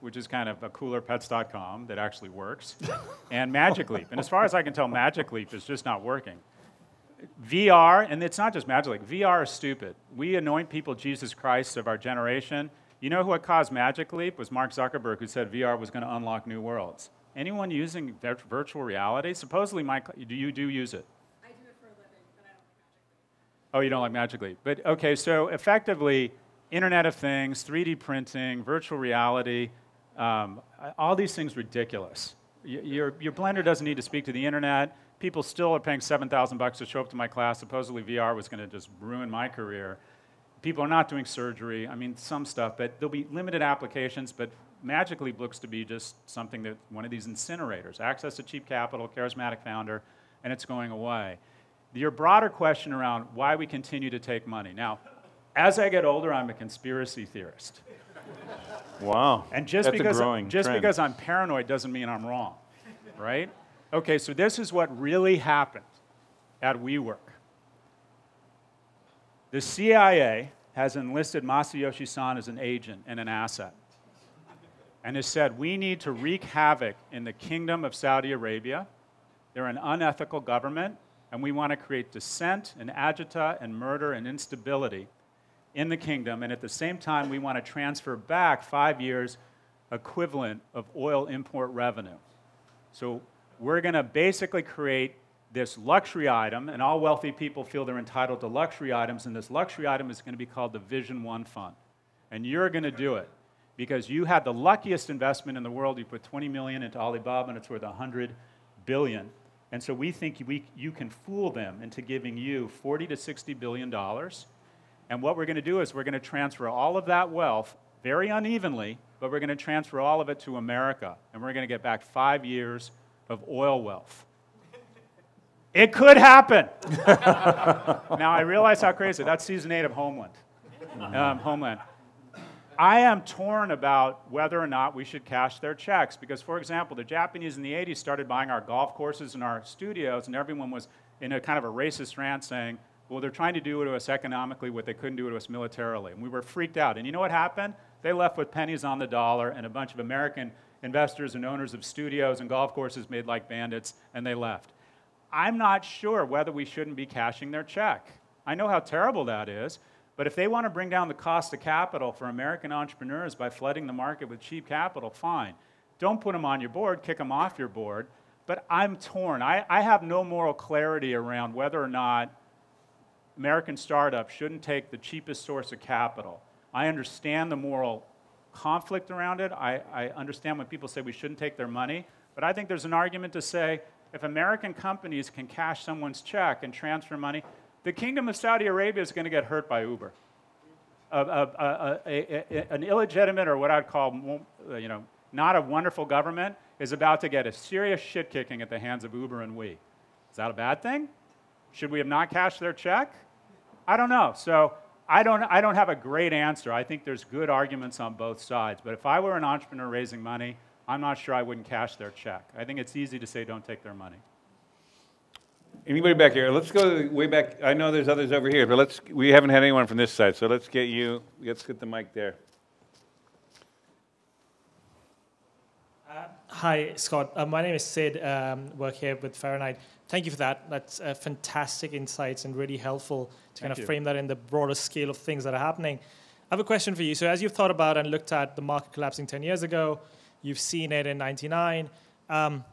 Speaker 2: which is kind of a cooler pets.com that actually works, and Magic Leap. And as far as I can tell, Magic Leap is just not working. VR, and it's not just Magic Leap, VR is stupid. We anoint people Jesus Christ of our generation. You know what caused Magic Leap was Mark Zuckerberg, who said VR was going to unlock new worlds. Anyone using virtual reality? Supposedly, Mike, do you do use it?
Speaker 6: I do it for a living, but I don't like Magic Leap.
Speaker 2: Oh, you don't like Magic Leap. But okay, so effectively, Internet of Things, 3D printing, virtual reality, um, all these things ridiculous. Your, your blender doesn't need to speak to the internet. People still are paying 7,000 bucks to show up to my class. Supposedly VR was going to just ruin my career. People are not doing surgery. I mean, some stuff, but there'll be limited applications. But Magic Leap looks to be just something that one of these incinerators, access to cheap capital, charismatic founder, and it's going away. Your broader question around why we continue to take money. Now, as I get older, I'm a conspiracy theorist.
Speaker 1: Wow.
Speaker 2: And just
Speaker 1: That's
Speaker 2: because
Speaker 1: just
Speaker 2: trend. because I'm paranoid doesn't mean I'm wrong, right? Okay, so this is what really happened at WeWork. The CIA has enlisted Masayoshi Son as an agent and an asset, and has said we need to wreak havoc in the kingdom of Saudi Arabia They're an unethical government, and we want to create dissent and agita and murder and instability in the kingdom. And at the same time, we want to transfer back five years equivalent of oil import revenue. So we're going to basically create this luxury item, and all wealthy people feel they're entitled to luxury items, and this luxury item is going to be called the Vision One Fund. And you're going to do it because you had the luckiest investment in the world. You put 20 million into Alibaba, and it's worth 100 billion. And so we think we, you can fool them into giving you 40 to 60 billion dollars. And what we're going to do is we're going to transfer all of that wealth very unevenly, but we're going to transfer all of it to America. And we're going to get back five years of oil wealth. It could happen. now, I realize how crazy. That's season eight of Homeland. Um, Homeland. I am torn about whether or not we should cash their checks because, for example, the Japanese in the 80s started buying our golf courses and our studios, and everyone was in a kind of a racist rant saying, well, they're trying to do to us economically what they couldn't do to us militarily. And we were freaked out. And you know what happened? They left with pennies on the dollar, and a bunch of American investors and owners of studios and golf courses made like bandits, and they left. I'm not sure whether we shouldn't be cashing their check. I know how terrible that is, but if they want to bring down the cost of capital for American entrepreneurs by flooding the market with cheap capital, fine. Don't put them on your board, kick them off your board. But I'm torn. I, I have no moral clarity around whether or not American startups shouldn't take the cheapest source of capital. I understand the moral conflict around it. I, I understand when people say we shouldn't take their money. But I think there's an argument to say if American companies can cash someone's check and transfer money, the Kingdom of Saudi Arabia is going to get hurt by Uber. an illegitimate, or what I'd call, uh, you know, not a wonderful government is about to get a serious shit kicking at the hands of Uber and we. Is that a bad thing? Should we have not cashed their check? I don't know. So I don't, I don't have a great answer. I think there's good arguments on both sides. But if I were an entrepreneur raising money, I'm not sure I wouldn't cash their check. I think it's easy to say don't take their money.
Speaker 1: Anybody back here? Let's go way back. I know there's others over here, but let's. We haven't had anyone from this side, so let's get you. Let's get the mic there.
Speaker 7: Uh, hi, Scott. Uh, my name is Sid. Um, work here with Fahrenheit. Thank you for that. That's uh, fantastic insights and really helpful to Thank kind of you. frame that in the broader scale of things that are happening. I have a question for you. So, as you've thought about and looked at the market collapsing 10 years ago, you've seen it in 99. Um,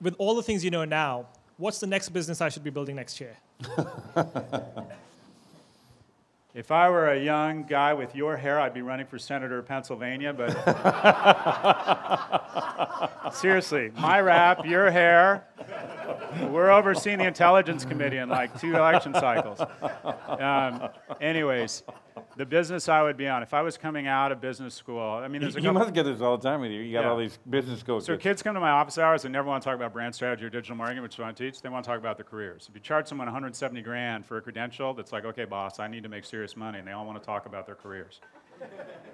Speaker 7: with all the things you know now, what's the next business I should be building next year?
Speaker 2: if I were a young guy with your hair, I'd be running for senator of Pennsylvania. But seriously, my rap, your hair, we're overseeing the intelligence committee in like two election cycles. Um, anyways, the business I would be on if I was coming out of business school. I mean, there's a
Speaker 1: you must get this all the time with you. You got yeah. all these business schools.
Speaker 2: So kids come to my office hours and never want to talk about brand strategy or digital marketing, which is what I teach. They want to talk about their careers. If you charge someone 170 grand for a credential, that's like, okay, boss, I need to make serious money, and they all want to talk about their careers.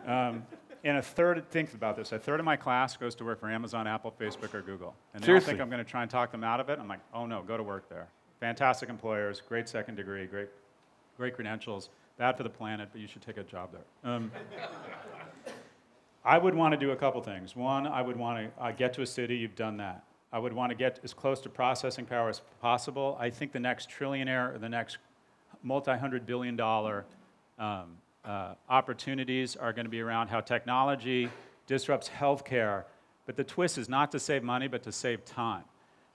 Speaker 2: Um, and a third, think about this, a third of my class goes to work for Amazon, Apple, Facebook, or Google. And they Seriously? think I'm going to try and talk them out of it. I'm like, oh no, go to work there. Fantastic employers, great second degree, great, great credentials Bad for the planet, but you should take a job there. Um, I would want to do a couple things. One, I would want to uh, get to a city, you've done that. I would want to get as close to processing power as possible. I think the next trillionaire or the next multi hundred billion dollar um, uh, opportunities are going to be around how technology disrupts healthcare. But the twist is not to save money, but to save time.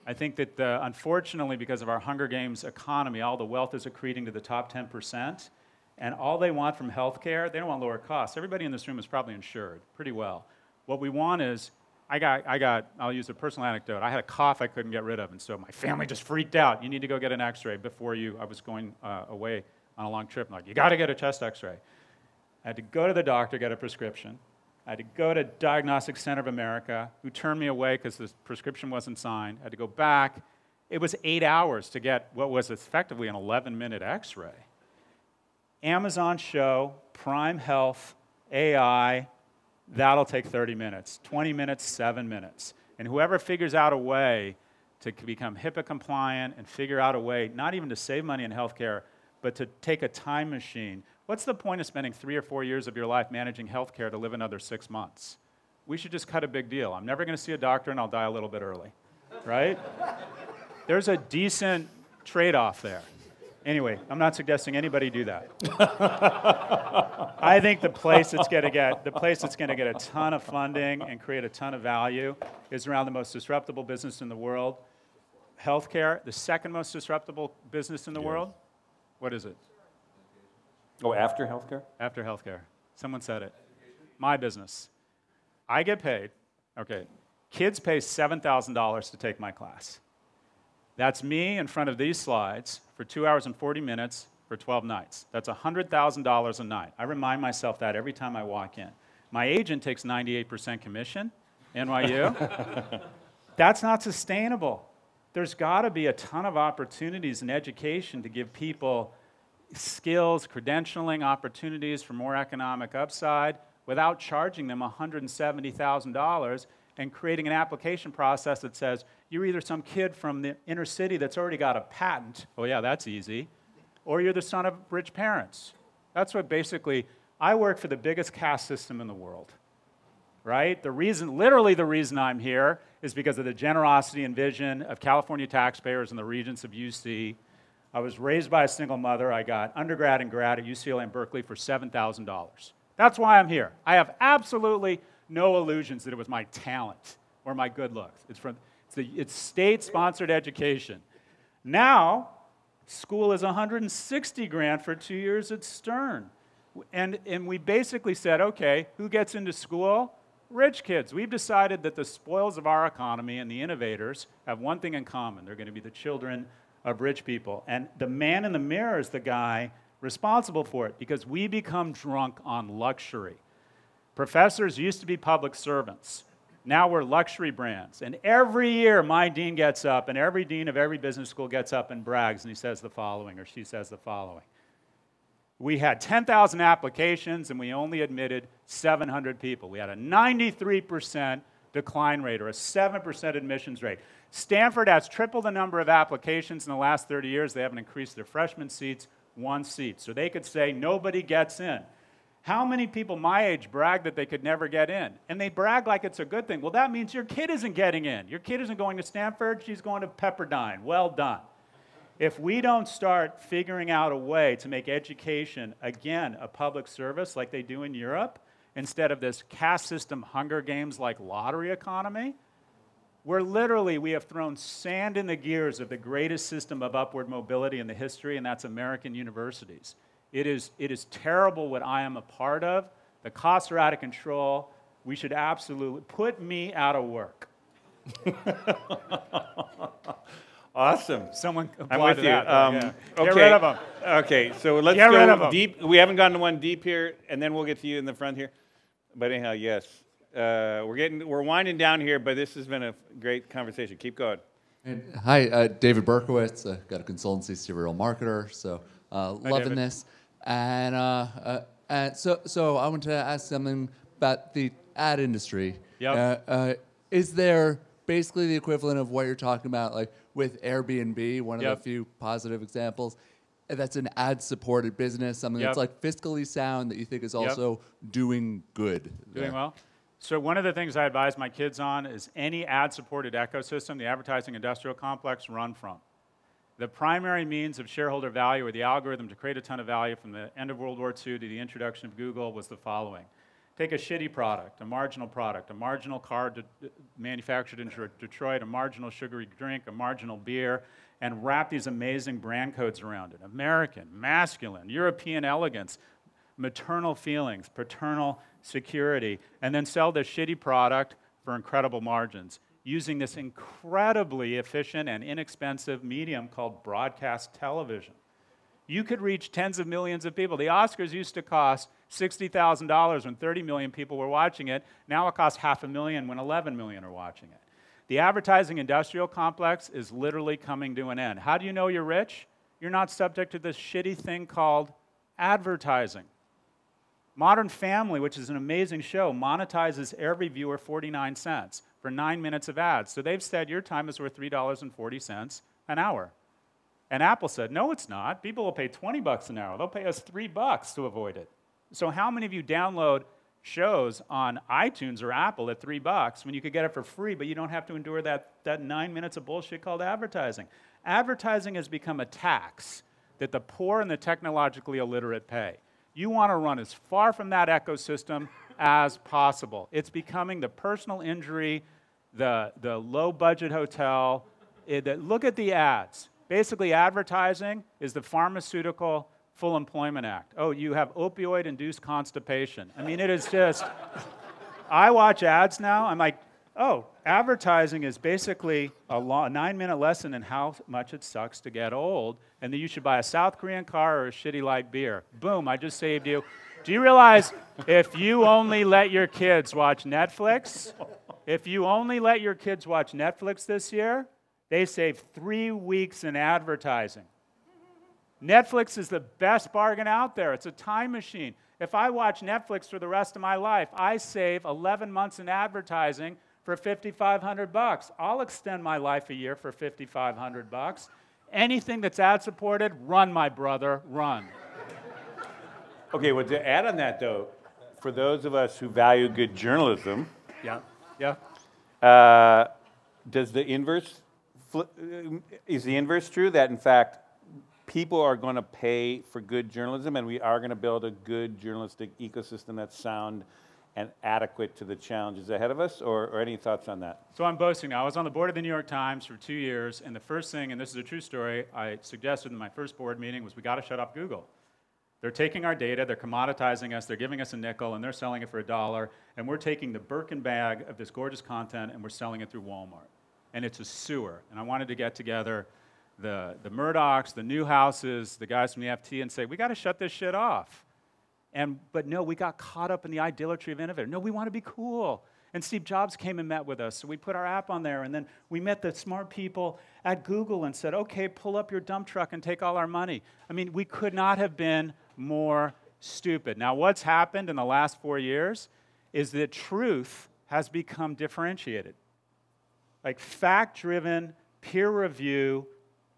Speaker 2: I think that the, unfortunately, because of our Hunger Games economy, all the wealth is accreting to the top 10% and all they want from healthcare, they don't want lower costs. Everybody in this room is probably insured pretty well. What we want is, I got, I got, I'll use a personal anecdote. I had a cough I couldn't get rid of, and so my family just freaked out. You need to go get an x-ray before you, I was going uh, away on a long trip. I'm like, you got to get a chest x-ray. I had to go to the doctor, get a prescription. I had to go to Diagnostic Center of America, who turned me away because the prescription wasn't signed. I had to go back. It was eight hours to get what was effectively an 11 minute x ray. Amazon show, Prime Health, AI, that'll take 30 minutes. 20 minutes, seven minutes. And whoever figures out a way to become HIPAA compliant and figure out a way, not even to save money in healthcare, but to take a time machine. What's the point of spending three or four years of your life managing healthcare to live another six months? We should just cut a big deal. I'm never going to see a doctor and I'll die a little bit early, right? there's a decent trade-off there. Anyway, I'm not suggesting anybody do that. I think the place that's going to get the place that's going to get a ton of funding and create a ton of value is around the most disruptible business in the world, healthcare. The second most disruptible business in the world. What is it?
Speaker 1: Oh, after healthcare?
Speaker 2: After healthcare. Someone said it. My business. I get paid. Okay. Kids pay $7,000 to take my class. That's me in front of these slides for two hours and 40 minutes for 12 nights. That's $100,000 a night. I remind myself that every time I walk in. My agent takes 98% commission, NYU. That's not sustainable. There's got to be a ton of opportunities in education to give people skills, credentialing opportunities for more economic upside without charging them $170,000 and creating an application process that says, you're either some kid from the inner city that's already got a patent. Oh, yeah, that's easy. Or you're the son of rich parents. That's what basically, I work for the biggest caste system in the world, right? The reason, literally the reason I'm here is because of the generosity and vision of California taxpayers and the regents of UC. I was raised by a single mother. I got undergrad and grad at UCLA and Berkeley for $7,000. That's why I'm here. I have absolutely no illusions that it was my talent or my good looks. It's from the, it's state sponsored education. Now, school is 160 grand for two years at Stern. And, and we basically said, okay, who gets into school? Rich kids. We've decided that the spoils of our economy and the innovators have one thing in common they're going to be the children of rich people. And the man in the mirror is the guy responsible for it because we become drunk on luxury. Professors used to be public servants. Now we're luxury brands. And every year, my dean gets up, and every dean of every business school gets up and brags, and he says the following, or she says the following. We had 10,000 applications, and we only admitted 700 people. We had a 93% decline rate, or a 7% admissions rate. Stanford has triple the number of applications in the last 30 years. They haven't increased their freshman seats one seat. So they could say nobody gets in. How many people my age brag that they could never get in? And they brag like it's a good thing. Well, that means your kid isn't getting in. Your kid isn't going to Stanford, she's going to Pepperdine. Well done. If we don't start figuring out a way to make education, again, a public service like they do in Europe, instead of this caste system Hunger Games like lottery economy, where literally we have thrown sand in the gears of the greatest system of upward mobility in the history, and that's American universities. It is, it is terrible what I am a part of. The costs are out of control. We should absolutely put me out of work.
Speaker 1: awesome.
Speaker 2: Someone
Speaker 1: I'm with you.
Speaker 2: That,
Speaker 1: um,
Speaker 2: yeah.
Speaker 1: okay.
Speaker 2: Get rid of them.
Speaker 1: Okay, so let's
Speaker 2: Get rid of
Speaker 1: go
Speaker 2: 'em.
Speaker 1: deep. We haven't gotten to one deep here, and then we'll get to you in the front here. But anyhow, yes, uh, we're getting we're winding down here. But this has been a great conversation. Keep going.
Speaker 8: And hi, uh, David Berkowitz. Uh, got a consultancy, serial marketer. So uh, loving
Speaker 2: David.
Speaker 8: this. And, uh, uh, and so, so I want to ask something about the ad industry.
Speaker 2: Yep.
Speaker 8: Uh, uh, is there basically the equivalent of what you're talking about, like with Airbnb, one of
Speaker 2: Yep.
Speaker 8: the few positive examples? That's an ad-supported business, something
Speaker 2: Yep.
Speaker 8: that's like fiscally sound that you think is also doing good.
Speaker 2: Doing
Speaker 8: there.
Speaker 2: well. So one of the things I advise my kids on is any ad-supported ecosystem, the advertising industrial complex, run from. The primary means of shareholder value or the algorithm to create a ton of value from the end of World War II to the introduction of Google was the following. Take a shitty product, a marginal product, a marginal car manufactured in Detroit, a marginal sugary drink, a marginal beer, and wrap these amazing brand codes around it. American, masculine, European elegance, maternal feelings, paternal security, and then sell this shitty product for incredible margins using this incredibly efficient and inexpensive medium called broadcast television. You could reach tens of millions of people. The Oscars used to cost $60,000 when 30 million people were watching it. Now it costs half a million when 11 million are watching it. The advertising industrial complex is literally coming to an end. How do you know you're rich? You're not subject to this shitty thing called advertising. Modern Family, which is an amazing show, monetizes every viewer 49 cents for nine minutes of ads. So they've said your time is worth $3.40 an hour. And Apple said, no, it's not. People will pay 20 bucks an hour. They'll pay us three bucks to avoid it. So how many of you download shows on iTunes or Apple at three bucks when you could get it for free, but you don't have to endure that, that nine minutes of bullshit called advertising. Advertising has become a tax that the poor and the technologically illiterate pay. You want to run as far from that ecosystem as possible. It's becoming the personal injury, the, the low budget hotel. It, look at the ads. Basically, advertising is the pharmaceutical Full Employment Act. Oh, you have opioid induced constipation. I mean, it is just. I watch ads now, I'm like, oh, advertising is basically a, long, nine minute lesson in how much it sucks to get old, and that you should buy a South Korean car or a shitty light beer. Boom, I just saved you. Do you realize if you only let your kids watch Netflix, if you only let your kids watch Netflix this year, they save three weeks in advertising. Netflix is the best bargain out there. It's a time machine. If I watch Netflix for the rest of my life, I save 11 months in advertising for 5500 bucks. I'll extend my life a year for 5500 bucks. Anything that's ad supported, run my brother, run.
Speaker 1: Okay, well to add on that though, for those of us who value good journalism,
Speaker 2: yeah. Yeah.
Speaker 1: Uh, does the inverse is the inverse true that in fact people are going to pay for good journalism, and we are going to build a good journalistic ecosystem that's sound and adequate to the challenges ahead of us, or, or, any thoughts on that?
Speaker 2: So I'm boasting now. I was on the board of the New York Times for two years, and the first thing, and this is a true story, I suggested in my first board meeting was we got to shut off Google. They're taking our data, they're commoditizing us, they're giving us a nickel, and they're selling it for a dollar, and we're taking the Birkin bag of this gorgeous content and we're selling it through Walmart. And it's a sewer. And I wanted to get together the, the Murdochs, the Newhouses, the guys from the FT and say, we got to shut this shit off. And, but no, we got caught up in the idolatry of innovator. No, we want to be cool. And Steve Jobs came and met with us. So we put our app on there. And then we met the smart people at Google and said, okay, pull up your dump truck and take all our money. I mean, we could not have been more stupid. Now, what's happened in the last four years is that truth has become differentiated. Like fact driven, peer review,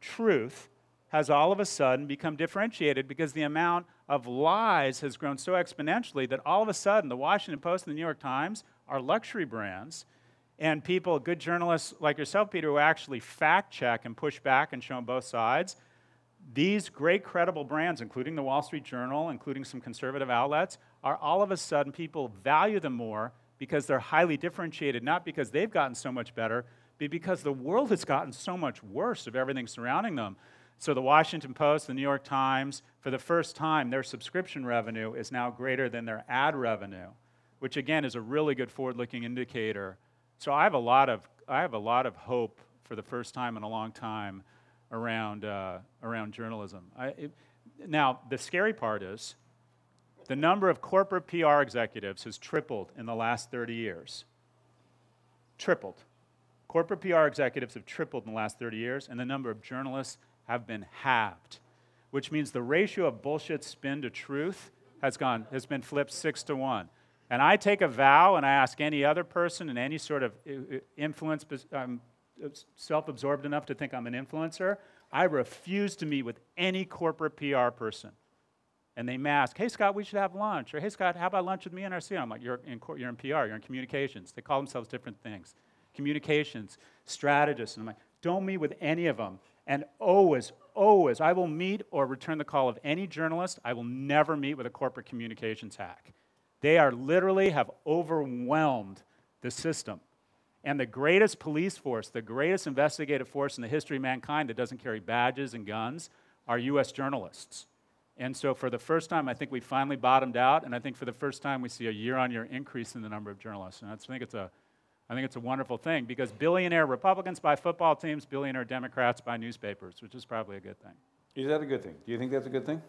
Speaker 2: truth has all of a sudden become differentiated because the amount of lies has grown so exponentially that all of a sudden the Washington Post and the New York Times are luxury brands. And people, good journalists like yourself, Peter, who actually fact check and push back and show both sides, these great credible brands, including the Wall Street Journal, including some conservative outlets, are all of a sudden people value them more because they're highly differentiated, not because they've gotten so much better, but because the world has gotten so much worse of everything surrounding them. So the Washington Post, the New York Times, for the first time, their subscription revenue is now greater than their ad revenue, which again is a really good forward-looking indicator. So I have a lot of I have a lot of hope for the first time in a long time around uh, around journalism. I, it, now the scary part is the number of corporate PR executives has tripled in the last 30 years. Tripled. Corporate PR executives have tripled in the last 30 years, and the number of journalists have been halved, which means the ratio of bullshit spin to truth has, gone, has been flipped six to one. And I take a vow, and I ask any other person in any sort of influence, um, self absorbed enough to think I'm an influencer. I refuse to meet with any corporate PR person. And they mask, hey, Scott, we should have lunch. Or, hey, Scott, how about lunch with me and our CEO? I'm like, you're in, you're in PR, you're in communications. They call themselves different things communications, strategists. And I'm like, don't meet with any of them. And always, always, I will meet or return the call of any journalist. I will never meet with a corporate communications hack. They are literally have overwhelmed the system. And the greatest police force, the greatest investigative force in the history of mankind that doesn't carry badges and guns are US journalists. And so, for the first time, I think we finally bottomed out, and I think for the first time, we see a year on year increase in the number of journalists. And I think it's a I think it's a wonderful thing because billionaire Republicans buy football teams, billionaire Democrats buy newspapers, which is probably a good thing.
Speaker 1: Is that a good thing? Do you think that's a good thing?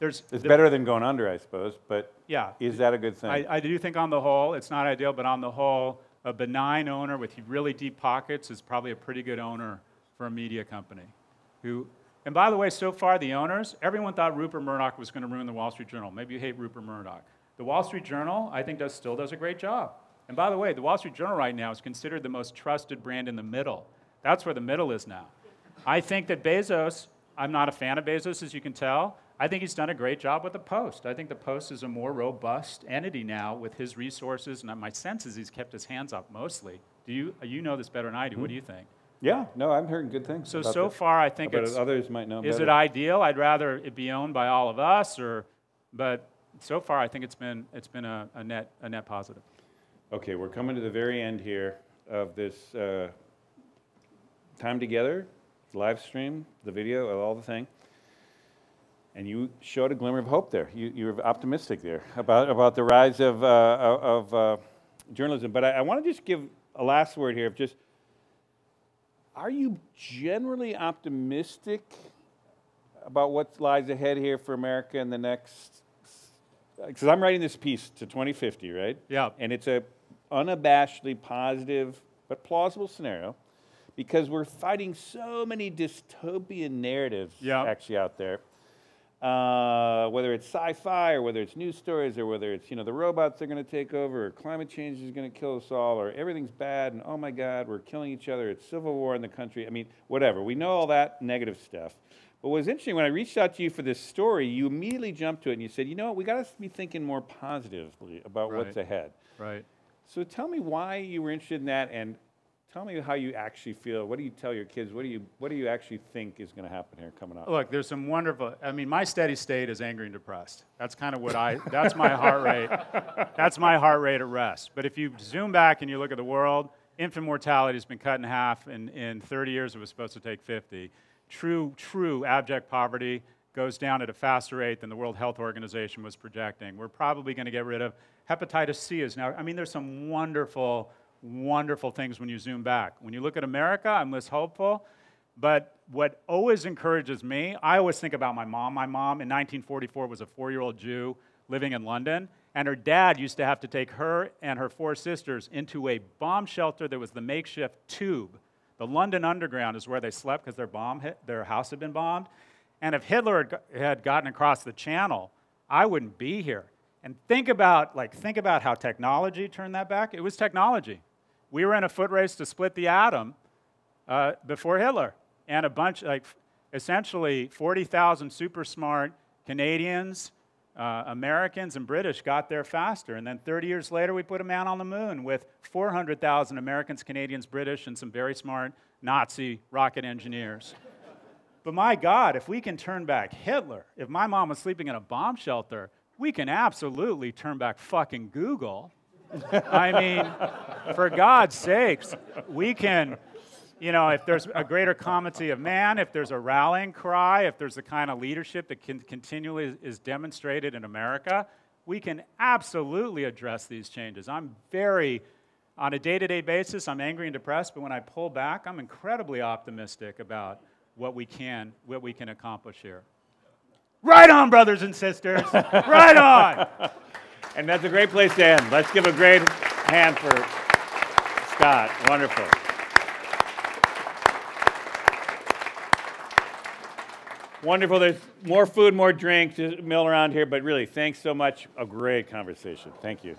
Speaker 2: There's,
Speaker 1: it's the, better than going under, I suppose, but
Speaker 2: yeah,
Speaker 1: is that a good thing?
Speaker 2: I, I do think on the whole, it's not ideal, but on the whole, a benign owner with really deep pockets is probably a pretty good owner for a media company. Who, and by the way, so far the owners, everyone thought Rupert Murdoch was going to ruin the Wall Street Journal. Maybe you hate Rupert Murdoch. The Wall Street Journal, I think, does, still does a great job. And by the way, the Wall Street Journal right now is considered the most trusted brand in the middle. That's where the middle is now. I think that Bezos, I'm not a fan of Bezos, as you can tell. I think he's done a great job with the Post. I think the Post is a more robust entity now with his resources, and my sense is he's kept his hands up mostly. Do you you know this better than I do? Mm-hmm. What do you think?
Speaker 1: Yeah, no, I'm hearing good things.
Speaker 2: So so far, I think
Speaker 1: it's others might know.
Speaker 2: Is
Speaker 1: better.
Speaker 2: it ideal? I'd rather it be owned by all of us, or but so far, I think it's been it's been a, a net a net positive.
Speaker 1: Okay, we're coming to the very end here of this uh, time together, live stream, the video, all the thing and you showed a glimmer of hope there. You, you were optimistic there about, about the rise of, uh, of uh, journalism. But I, I want to just give a last word here of just are you generally optimistic about what lies ahead here for America in the next? Because I'm writing this piece to 2050, right?
Speaker 2: Yeah.
Speaker 1: And it's a unabashedly positive but plausible scenario because we're fighting so many dystopian narratives actually out there uh, whether it's sci-fi or whether it's news stories or whether it's you know the robots are going to take over or climate change is going to kill us all or everything's bad and oh my god we're killing each other it's civil war in the country. I mean whatever. We know all that negative stuff. But what was interesting when i reached out to you for this story you immediately jumped to it and you said you know what? We got to be thinking more positively about
Speaker 2: right.
Speaker 1: what's ahead.
Speaker 2: Right.
Speaker 1: So tell me why you were interested in that and Tell me how you actually feel. What do you tell your kids? What do you what do you actually think is going to happen here coming up?
Speaker 2: Look, there's some wonderful. I mean, my steady state is angry and depressed. That's kind of what I. That's my heart rate. That's my heart rate at rest. But if you zoom back and you look at the world, infant mortality has been cut in half. In in 30 years, it was supposed to take 50. True, true abject poverty goes down at a faster rate than the World Health Organization was projecting. We're probably going to get rid of hepatitis C. Is now. I mean, there's some wonderful wonderful things when you zoom back. When you look at America, I'm less hopeful. But what always encourages me, I always think about my mom. My mom in 1944 was a four year old Jew living in London, and her dad used to have to take her and her four sisters into a bomb shelter that was the makeshift tube. The London Underground is where they slept because their, bomb hit, their house had been bombed. And if Hitler had gotten across the channel, I wouldn't be here. And think about, like, think about how technology turned that back. It was technology. We were in a foot race to split the atom uh, before Hitler. And a bunch, like essentially 40,000 super smart Canadians, uh, Americans, and British got there faster. And then 30 years later, we put a man on the moon with 400,000 Americans, Canadians, British, and some very smart Nazi rocket engineers. but my God, if we can turn back Hitler, if my mom was sleeping in a bomb shelter, we can absolutely turn back fucking Google. I mean, for God's sakes, we can, you know, if there's a greater comity of man, if there's a rallying cry, if there's the kind of leadership that can continually is demonstrated in America, we can absolutely address these changes. I'm very, on a day to day basis, I'm angry and depressed, but when I pull back, I'm incredibly optimistic about what we can, what we can accomplish here. Right on, brothers and sisters. right on.
Speaker 1: And that's a great place to end. Let's give a great hand for Scott. Wonderful. Wonderful. There's more food, more drink to mill around here, but really, thanks so much. A great conversation. Thank you.